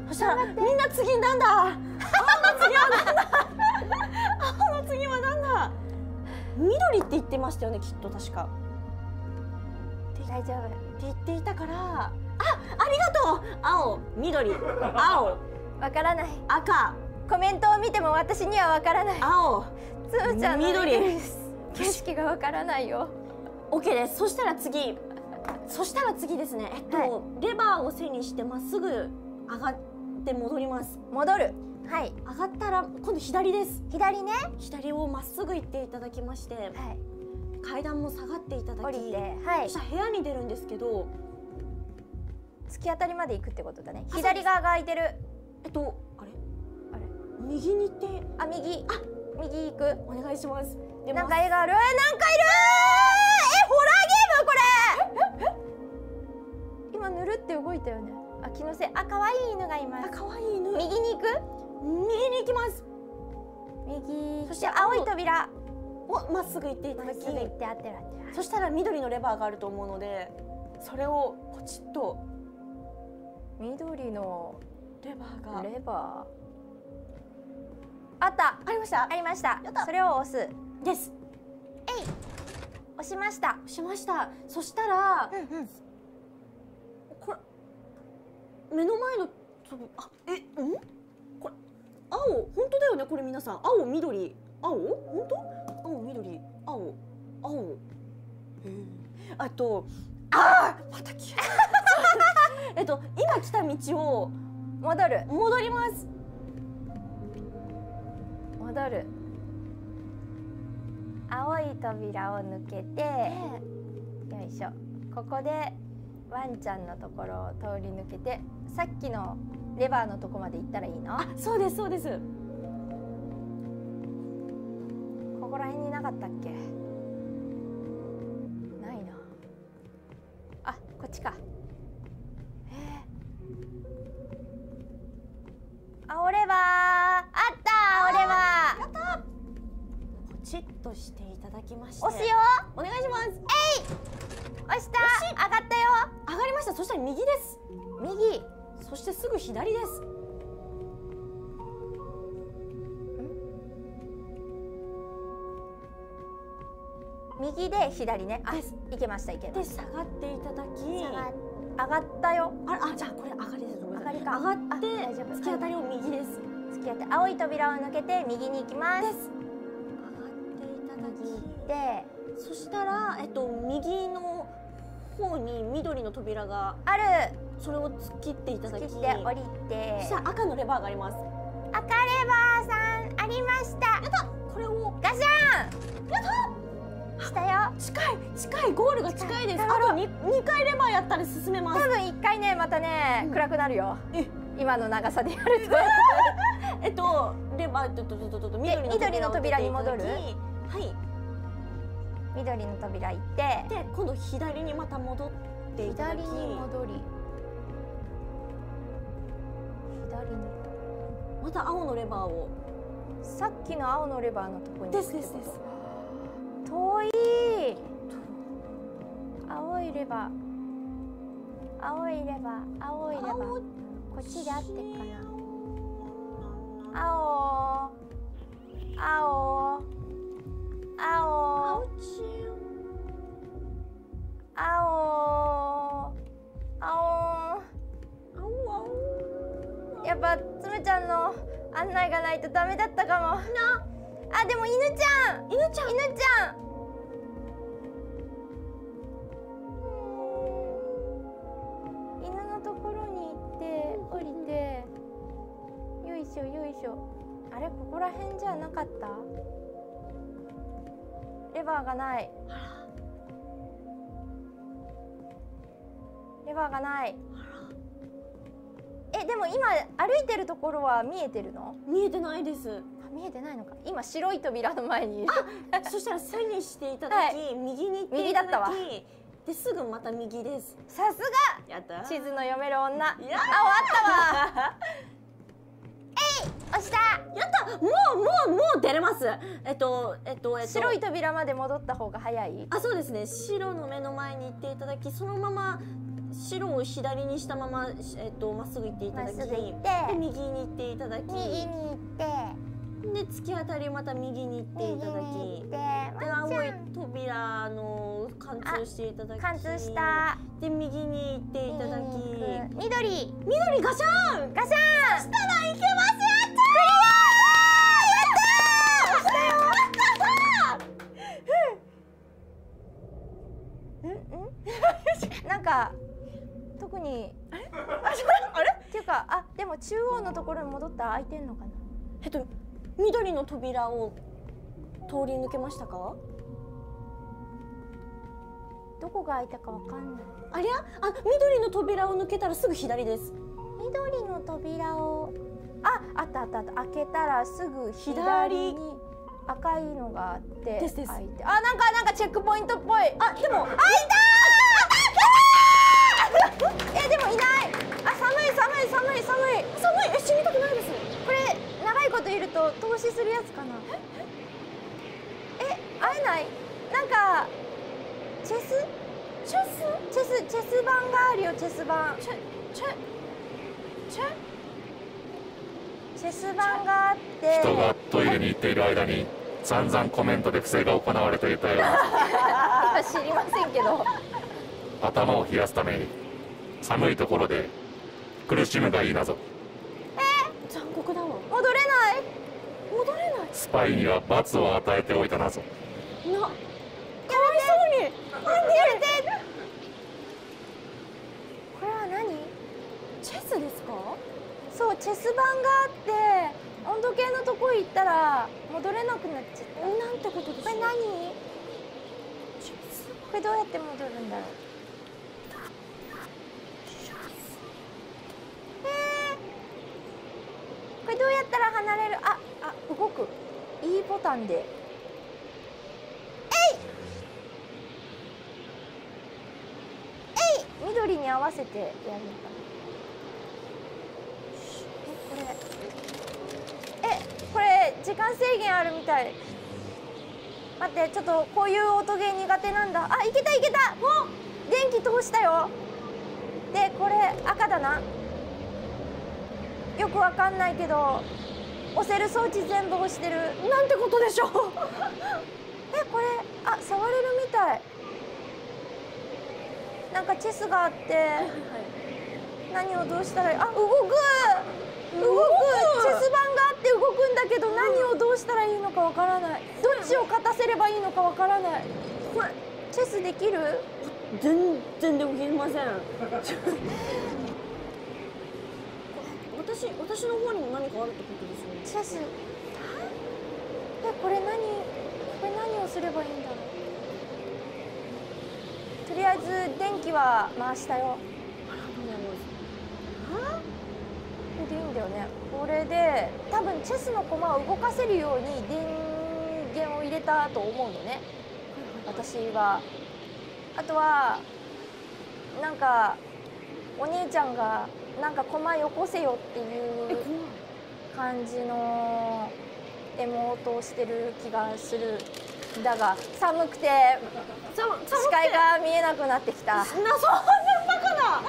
そしたらみんな次なんだ。青の次はなんだ。青の次はなんだ。緑って言ってましたよねきっと確か。大丈夫。って言っていたからあありがとう。青緑。青。わからない。赤。コメントを見ても私にはわからない。青。つむちゃんの緑。景色がわからないよ。OK です。そしたら次。そしたら次ですね。えっと、はい。レバーを背にしてまっすぐ上がって戻ります。戻る。はい。上がったら今度左です。左ね。左をまっすぐ行っていただきましてはい。階段も下がっていただき降りてはい。そしたら部屋に出るんですけど突き当たりまで行くってことだね。あ左側が空いてる。えっとあれ？あれ？右に行ってあ右。あ右行く。お願いします。でなんまか絵がある。えなんかいるえホラーゲームこれ。今ぬるって動いたよねあ気のせい。あ可愛い犬がいます。あ可愛い犬。右右に行く？右に行きます。右。そして青い扉。おまっすぐ行っていただき。行って合ってる。そしたら緑のレバーがあると思うのでそれをポチッと緑のレバーが。レバー。あった。ありました。ありました。それを押す。です。押しました。しました。そしたらうんうん目の前のあえん？これ青本当だよねこれ皆さん。青緑。青？本当？青緑。青青。へえ。あとあーまた消えた。えっと今来た道を戻る。戻ります。戻る。青い扉を抜けてよいしょ。ここでワンちゃんのところを通り抜けてさっきのレバーのとこまで行ったらいいの？あそうですそうです。ここら辺になかったっけ？ないな。あこっちか。えー、青レバー。あった青レバやったポチッとしていただきまして。ー押すよ。お願いします押した上がったよ。上がりました。そしたら右です。右。そしてすぐ左です。右で左ね。あです。行けました行けまでした。下がっていただき。下が上がったよ。ああじゃあこれ上がりです上がりか。上がって突き当たりを右です。付き合って青い扉を抜けて右に行きます。上がっていただき。て。そしたらえっと右の方に緑の扉がある。それを突っ切っていただき切って降りて。そしたら赤のレバーがあります。赤レバーさんありました。これをガシャン。やった。したよ。近い近い。ゴールが近いです。あと 2, 2回レバーやったら進めます。多分一回ねまたね、うん。暗くなるよ。え。今の長さでやるとえっとレバーとととととと緑の扉に戻る。はい緑の扉行ってで今度左にまた戻っていただ左きに。戻り左にまた青のレバーをさっきの青のレバーのとこにですですです。遠い。青いレバー。青いレバー。青いレバー。こっちで合ってっかな？青。青青。青。青。やっぱつむちゃんの案内がないとダメだったかも。なあでも犬ちゃん。犬ちゃん。犬ちゃんうーん。犬のところに行って降りて。よいしょよいしょ。あれここら辺じゃなかった？レバーがない。レバーがない。えでも今歩いてるところは見えてるの？見えてないです。あ見えてないのか。今白い扉の前にいる。そしたら背にしていただき、はい。ただ右だったわ。きですぐまた右です。さすやったが地図の読める女。あ終やわったわ 押したやった。もうもうもう出れます。えっとえっとえっと。白い扉まで戻った方が早い？あそうですね。白の目の前に行っていただきそのまま白を左にしたままえっとまっすぐ行っていただきで右に行っていただき。右に行って。で突き当たりまた右に行っていただきで青い扉の貫通していただき貫通した。で右に行っていただき。緑。緑ガシャンガシャン。したらいけますなんか特にあれあれっていうかあでも中央のところに戻ったら開いてんのかなえっと緑の扉を通り抜けましたか？どこが開いたかわかんない。ありゃ？あ緑の扉を抜けたらすぐ左です。緑の扉をああったあったあった。開けたらすぐ左左。に赤いのがあってですです。あなんかなんかチェックポイントっぽい。あでも開いたー！えでもいない。あ寒い寒い寒い寒い。寒いえ死にたくないですといると投資するやつかな？え会えない？なんかチェス？チェス？チェスチェス盤があるよチェス盤。チェチェチェ？チェス盤があって。人がトイレに行っている間に散々コメントで不正が行われていたようです知りませんけど。頭を冷やすために寒いところで苦しむがいいなぞ戻れない。戻れない。スパイには罰を与えておいたなぞ。なかわいそうに。やめてこれは何？チェスですか？そうチェス盤があって温度計のとこ行ったら戻れなくなっちゃった。なんてことこれ何？チェス。これどうやって戻るんだろう。えー、これどうやったら離れる？ああ動く。E ボタンで。えい！えい！緑に合わせてやるのかな。えこれ。えこれ時間制限あるみたい。待ってちょっとこういう音ゲー苦手なんだ。あいけたいけた！もう！電気通したよ。でこれ赤だな。よくわかんないけど押せる装置全部押してる。なんてことでしょう。えこれあ触れるみたい。なんかチェスがあって何をどうしたらいい？あ動く！動く！チェス盤があって動くんだけど何をどうしたらいいのかわからない。どっちを勝たせればいいのかわからない。これチェスできる？全然できません私私の方にも何かあるってことですよね。チェスえこれ何これ何をすればいいんだろう。とりあえず電気は回したよ。でいいんだよね。これで多分チェスの駒を動かせるように電源を入れたと思うのね。私は。あとはなんかお兄ちゃんがなんか駒よこせよっていう感じのエモートをしてる気がする。だが寒くて視界が見えなくなってきた。そんなそんなバカな。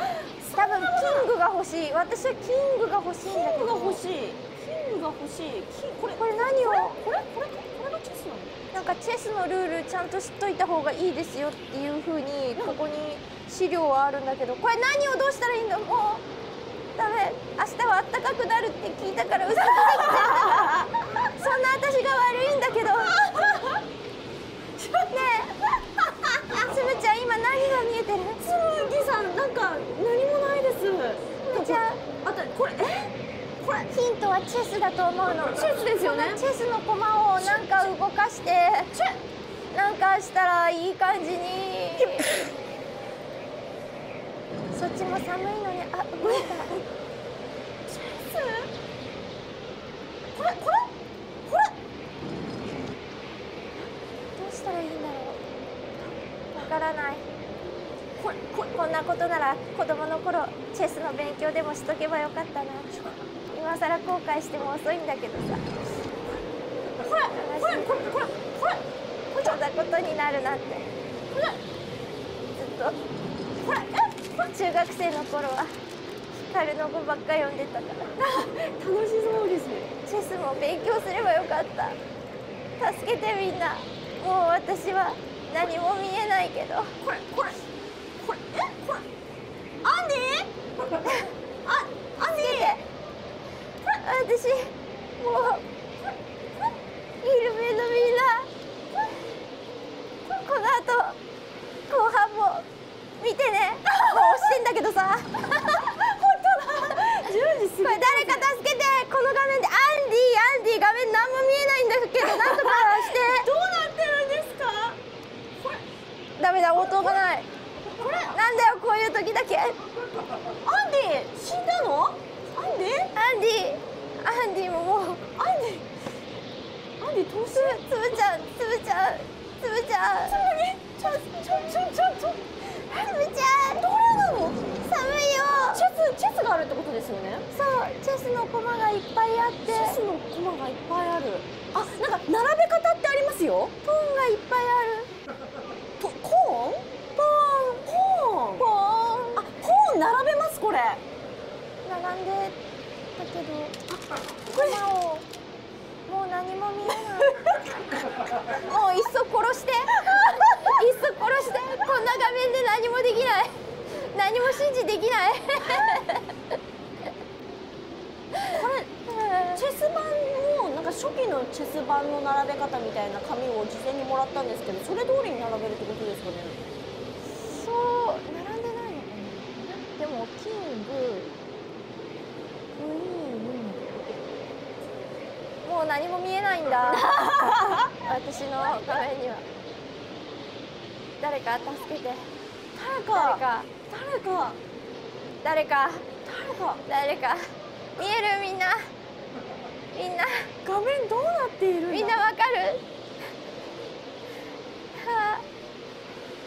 多分キングが欲しい。私はキングが欲しいんだキングがけど欲しい。キングが欲しい。これこれ何を？これ？これ？これ？がチェスなの？なんかチェスのルールちゃんと知っといた方がいいですよっていう風にここに資料はあるんだけど。これ何をどうしたらいいんだ？もうダメ明日は暖かくなるって聞いたから嘘ついてきちゃったそんな私が悪いんだけど。ねえ。つむちゃん今何が見えてる？つむぎさんなんか何もないです。つむちゃん。あとこれえ？これ。ヒントはチェスだと思うの。チェスですよね。チェスの駒をなんか動かしてなんかしたらいい感じにそっちも寒いのね。あ動いた。チェスこれこれこれ。どうしたらいいんだろう。わからない。こここんなことなら子供の頃チェスの勉強でもしとけばよかったな。今さら後悔しても遅いんだけどさ。これこれこれこれこれこんなことになるなんて。これずっとこれえ？これ中学生の頃は光の語ばっか読んでたから。楽しそうですね。チェスも勉強すればよかった。助けてみんな。もう私は何も見えないけど。これこれこれえこれアンディあアンディ私もうイルメのみんな。この後後半も。見てね。もう押してんだけどさ。本当だ。10時過ぎこれ誰か助けて。この画面でアンディ。アンディ画面何も見えないんだけどなんとかして。どうなってるんですか？これ。ダメだ応答がない。これ。なんだよこういう時だけ。アンアンディ死んだの？アンディ？ディ。アンディももう。アンディ。アンディ投資つぶつぶちゃんつぶちゃんつぶちゃんちょちょちょちょちょちゃんどれなの寒いよ。チェスチェスがあるってことですよね？そうチェスの駒がいっぱいあって。チェスの駒がいっぱいある。あなんか並べ方ってありますよ。ポンがいっぱいある。とコーン？ポコーン。ンポン。あコーン並べますこれ。並んでだけど。駒をもう何も見えない。もういっそ殺して。いっそ殺してこんな画面で何もできない何も信じできない。これチェス盤もなんか初期のチェス盤の並べ方みたいな紙を事前にもらったんですけどそれ通りに並べるってことですかね？そう並んでないのかな。でもキングクイーンもう何も見えないんだ私の画面には誰か助けて誰か誰か。誰か。誰か。誰か。見えるみんな。みんな。画面どうなっているみんなわかる？は あ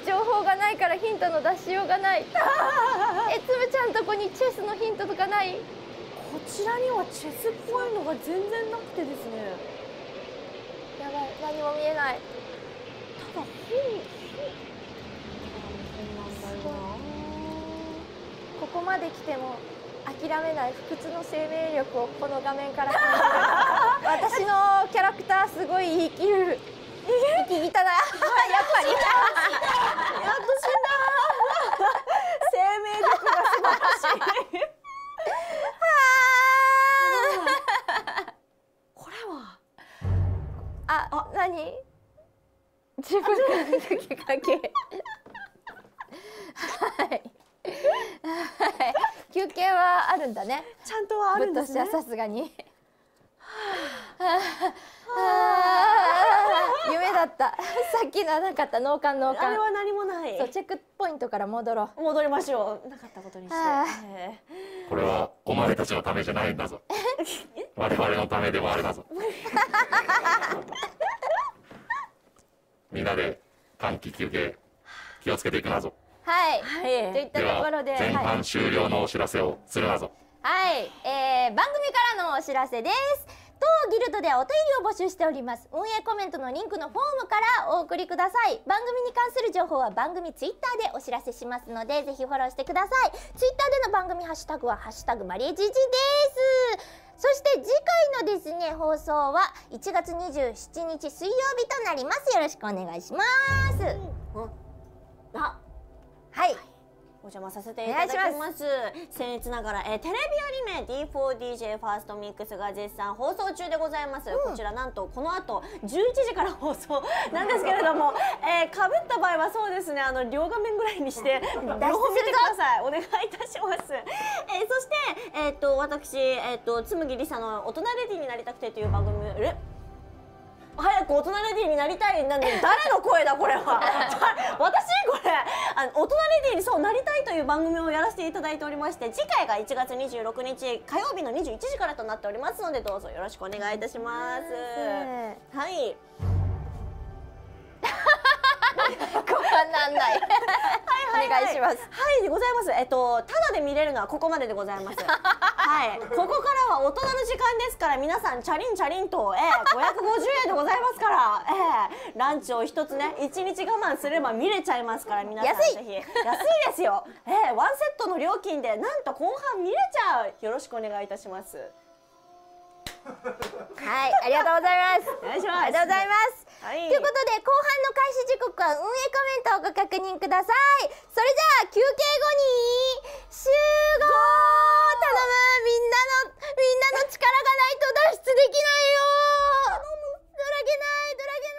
情報がないからヒントの出しようがない。えつぶちゃんとこにチェスのヒントとかない？こちらにはチェスっぽいのが全然なくてですね。やばい。何も見えない。ただ本本なんだよここまで来ても諦めない不屈の生命力をこの画面から感じる。私のキャラクターすごい生きる。生きぎただやっぱりなやっと死んだ生命力が素晴らしいこれはああ何自分だけかけはい 休憩はあるんだね。ちゃんとはあるんですね。さすがに。夢だった。さっきのはなかった。脳幹脳幹。あれは何もない。そうチェックポイントから戻ろう。戻りましょう。なかったことにして、これはお前たちのためじゃないんだぞ。我々のためでもあるだぞ。みんなで短期休憩気をつけていくなぞはい、ーはい。といったではところで前はい。半終了のお知らせをするなぞ。はい、えー番組からのお知らせです。当ギルドではお便りを募集しております。運営コメントのリンクのフォームからお送りください。番組に関する情報は番組ツイッターでお知らせしますのでぜひフォローしてください。ツイッターでの番組ハッシュタグはハッシュタグマリエジジです。そして次回のですね放送は1月27日水曜日となります。よろしくお願いします。あはい。お邪魔させていただきます。僭越ながら、えーテレビアニメ D4DJ ファーストミックスが絶賛放送中でございます、こちらなんとこの後11時から放送 なんですけれども、えー、かぶった場合はそうですねあの両画面ぐらいにして両方見てください。お願いいたします、えーそしてえっ、と私えっ、と紬りさの大人レディになりたくてという番組え？早く大人レディになりたいなんで誰の声だこれは。だ 私これあの大人レディにそうなりたいという番組をやらせていただいておりまして次回が1月26日火曜日の21時からとなっておりますのでどうぞよろしくお願いいたします。はいなんない。お願いします。はいでございます。えっとただで見れるのはここまででございます。はい。ここからは大人の時間ですから皆さんチャリンチャリンと、えー、550円でございますから、えー、ランチを一つね一日我慢すれば見れちゃいますから皆さん安い。ぜひ。安いですよ、えー、ワンセットの料金でなんと後半見れちゃう。よろしくお願いいたしますはい、ありがとうございます。お願いします。ありがとうございます。はい、ということで後半の開始時刻は運営コメントをご確認くださいそれじゃあ休憩後に集合頼むみんなのみんなの力がないと脱出できないよドラゲないドラゲない